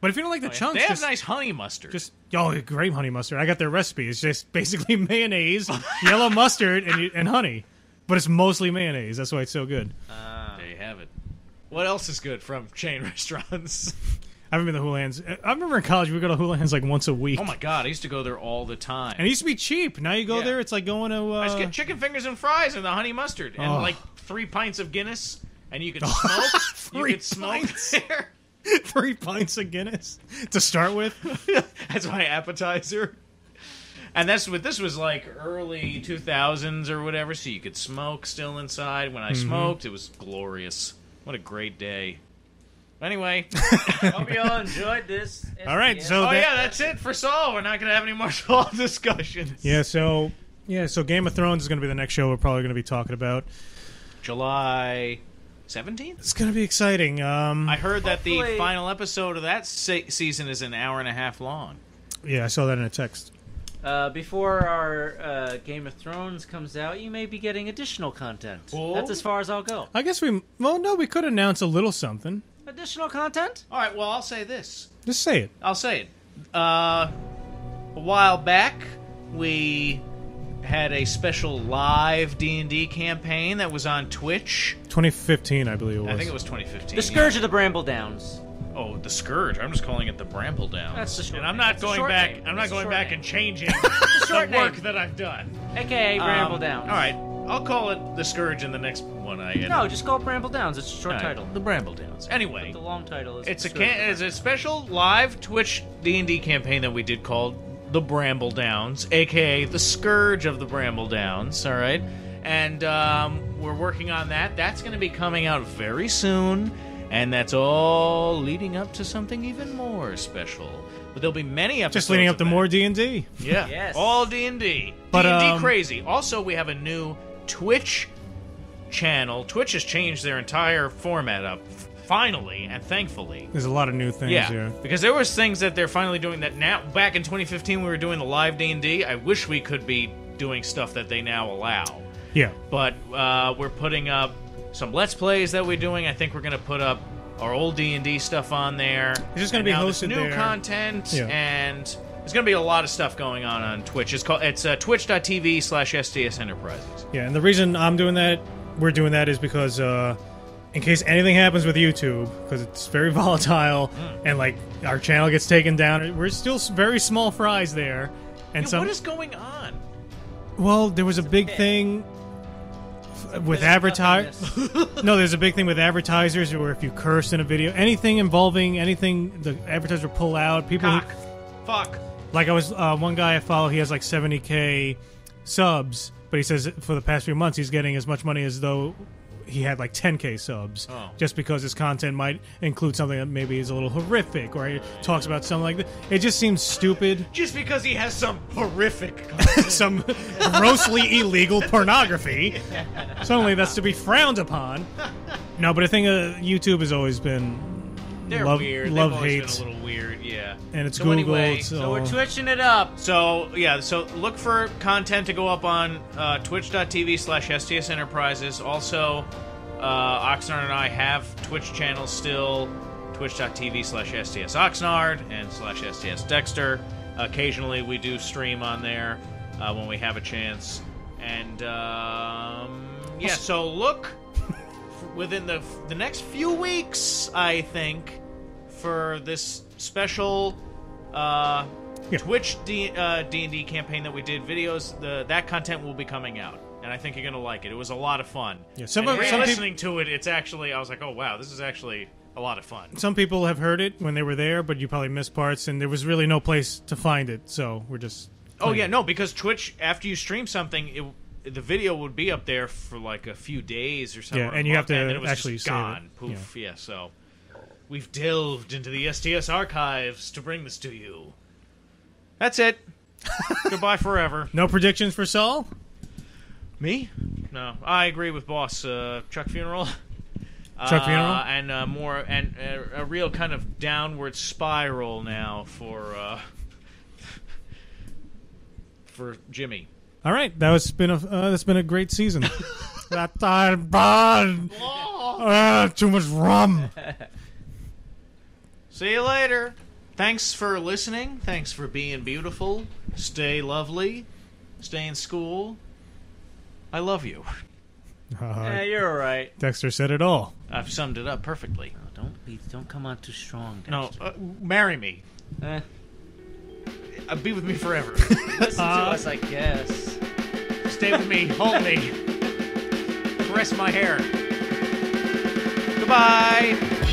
But if you don't like the oh, chunks, They have just, nice honey mustard. just oh, great honey mustard. I got their recipe. It's just basically mayonnaise, yellow mustard, and and honey. But it's mostly mayonnaise. That's why it's so good. Ah. there you have it. What else is good from chain restaurants? I haven't been to Houlihan's. I remember in college we go to Houlihan's like once a week. Oh my god, I used to go there all the time. And it used to be cheap. Now you go Yeah. there, it's like going to. Uh, I just get chicken fingers and fries and the honey mustard and Oh. like three pints of Guinness, and you can smoke. you Three can smoke pints? there. three pints of Guinness to start with. That's my appetizer. And that's what this was like early 2000s or whatever, so you could smoke still inside. When I Mm-hmm. smoked, it was glorious. What a great day. Anyway, Hope you all enjoyed this. All right, so oh that, yeah, that's it for Saul. We're not going to have any more Saul discussions. yeah, so yeah, so Game of Thrones is going to be the next show we're probably going to be talking about. July 17th? It's going to be exciting. Um, I heard that the Hopefully- final episode of that se- season is an hour and a half long. yeah, I saw that in a text. Uh, before our uh, Game of Thrones comes out, you may be getting additional content. Oh. That's as far as I'll go. I guess we. Well, no, we could announce a little something. Additional content? All right, well, I'll say this. Just say it. I'll say it. Uh, a while back, we had a special live D&D campaign that was on Twitch. 2015, I believe it was. I think it was 2015. The Scourge of the Bramble Downs. Oh, the Scourge. I'm just calling it the Bramble Downs. That's the short And I'm not going back. name. I'm not going back name. and changing short the work that I've done. AKA Bramble Um, Downs. All right, I'll call it the Scourge in the next one I edit. No, just call it Bramble Downs. It's a short right, title. The Bramble Downs. Anyway, The long title is It's a The Scourge of can- it's a special live Twitch D and D campaign that we did called the Bramble Downs, aka the Scourge of the Bramble Downs. All right, and um, we're working on that. That's going to be coming out very soon, and that's all leading up to something even more special. But there'll be many episodes. Just leading up to that. more D and D. Yeah. Yes. All D and D. But, D and D um, crazy. Also, we have a new Twitch channel. Twitch has changed their entire format up finally and thankfully. There's a lot of new things Yeah, here. because there was things that they're finally doing that now. Back in 2015, we were doing the live D and I wish we could be doing stuff that they now allow. Yeah. But uh, we're putting up some let's plays that we're doing. I think we're going to put up our old D and D stuff on there. It's just gonna And be hosted new there. content Yeah. and there's going to be a lot of stuff going on on Twitch. It's called it's uh, twitch.tv slash STS Enterprises. Yeah, and the reason I'm doing that, we're doing that, is because uh, in case anything happens with YouTube, because it's very volatile, Hmm. and like our channel gets taken down, we're still very small fries there. And Dude, some, what is going on? well, there was a big thing with advertisers. no, there's a big thing with advertisers, where if you curse in a video, anything involving anything, the advertiser pull out. People, who- Fuck. like I was uh, one guy I follow, he has like 70k subs, but he says for the past few months he's getting as much money as though he had like 10k subs, Oh. just because his content might include something that maybe is a little horrific or he talks about something like that. It just seems stupid. Just because he has some horrific Some grossly illegal pornography. Suddenly that's to be frowned upon. No, but I think uh, YouTube has always been They're love, weird. love They've always hates, been a little weird. Yeah. and it's So Google. anyway, it's So we're twitching it up. So yeah, so look for content to go up on uh, twitch.tv slash STS Enterprises. Also, uh, Oxnard and I have Twitch channels still, twitch.tv slash STS Oxnard and slash STS Dexter. Occasionally we do stream on there uh, when we have a chance. And um, yeah, so look within the the next few weeks, I think, for this special uh, Yeah. Twitch D uh, D&D campaign that we did. Videos, the that content will be coming out, and I think you're gonna like it. It was a lot of fun. Yeah, some And of- some listening to it, it's actually I was like, oh wow, this is actually a lot of fun. Some people have heard it when they were there, but you probably missed parts, and there was really no place to find it. So we're just. Oh yeah, no, because Twitch after you stream something, it, the video would be up there for like a few days or something. Yeah, and you have to and then it was actually just save it. gone. Poof. Yeah. So we've delved into the STS archives to bring this to you. That's it. Goodbye forever. No predictions for Saul? Me? No, I agree with boss uh, Chuck Funeral. Chuck Uh, Funeral? and uh, more and uh, a real kind of downward spiral now for uh, for Jimmy. All right, that was been a uh, that's been a great season. that time, bad. Ah, too much rum. See you later. Thanks for listening. Thanks for being beautiful. Stay lovely. Stay in school. I love you. Uh, Yeah, you're all right. Dexter said it all. I've summed it up perfectly. Don't be, don't come on too strong. No, uh, marry me. Eh, Uh, be with me forever. listen to us, I guess. Stay with me. Hold me. Caress my hair. Goodbye.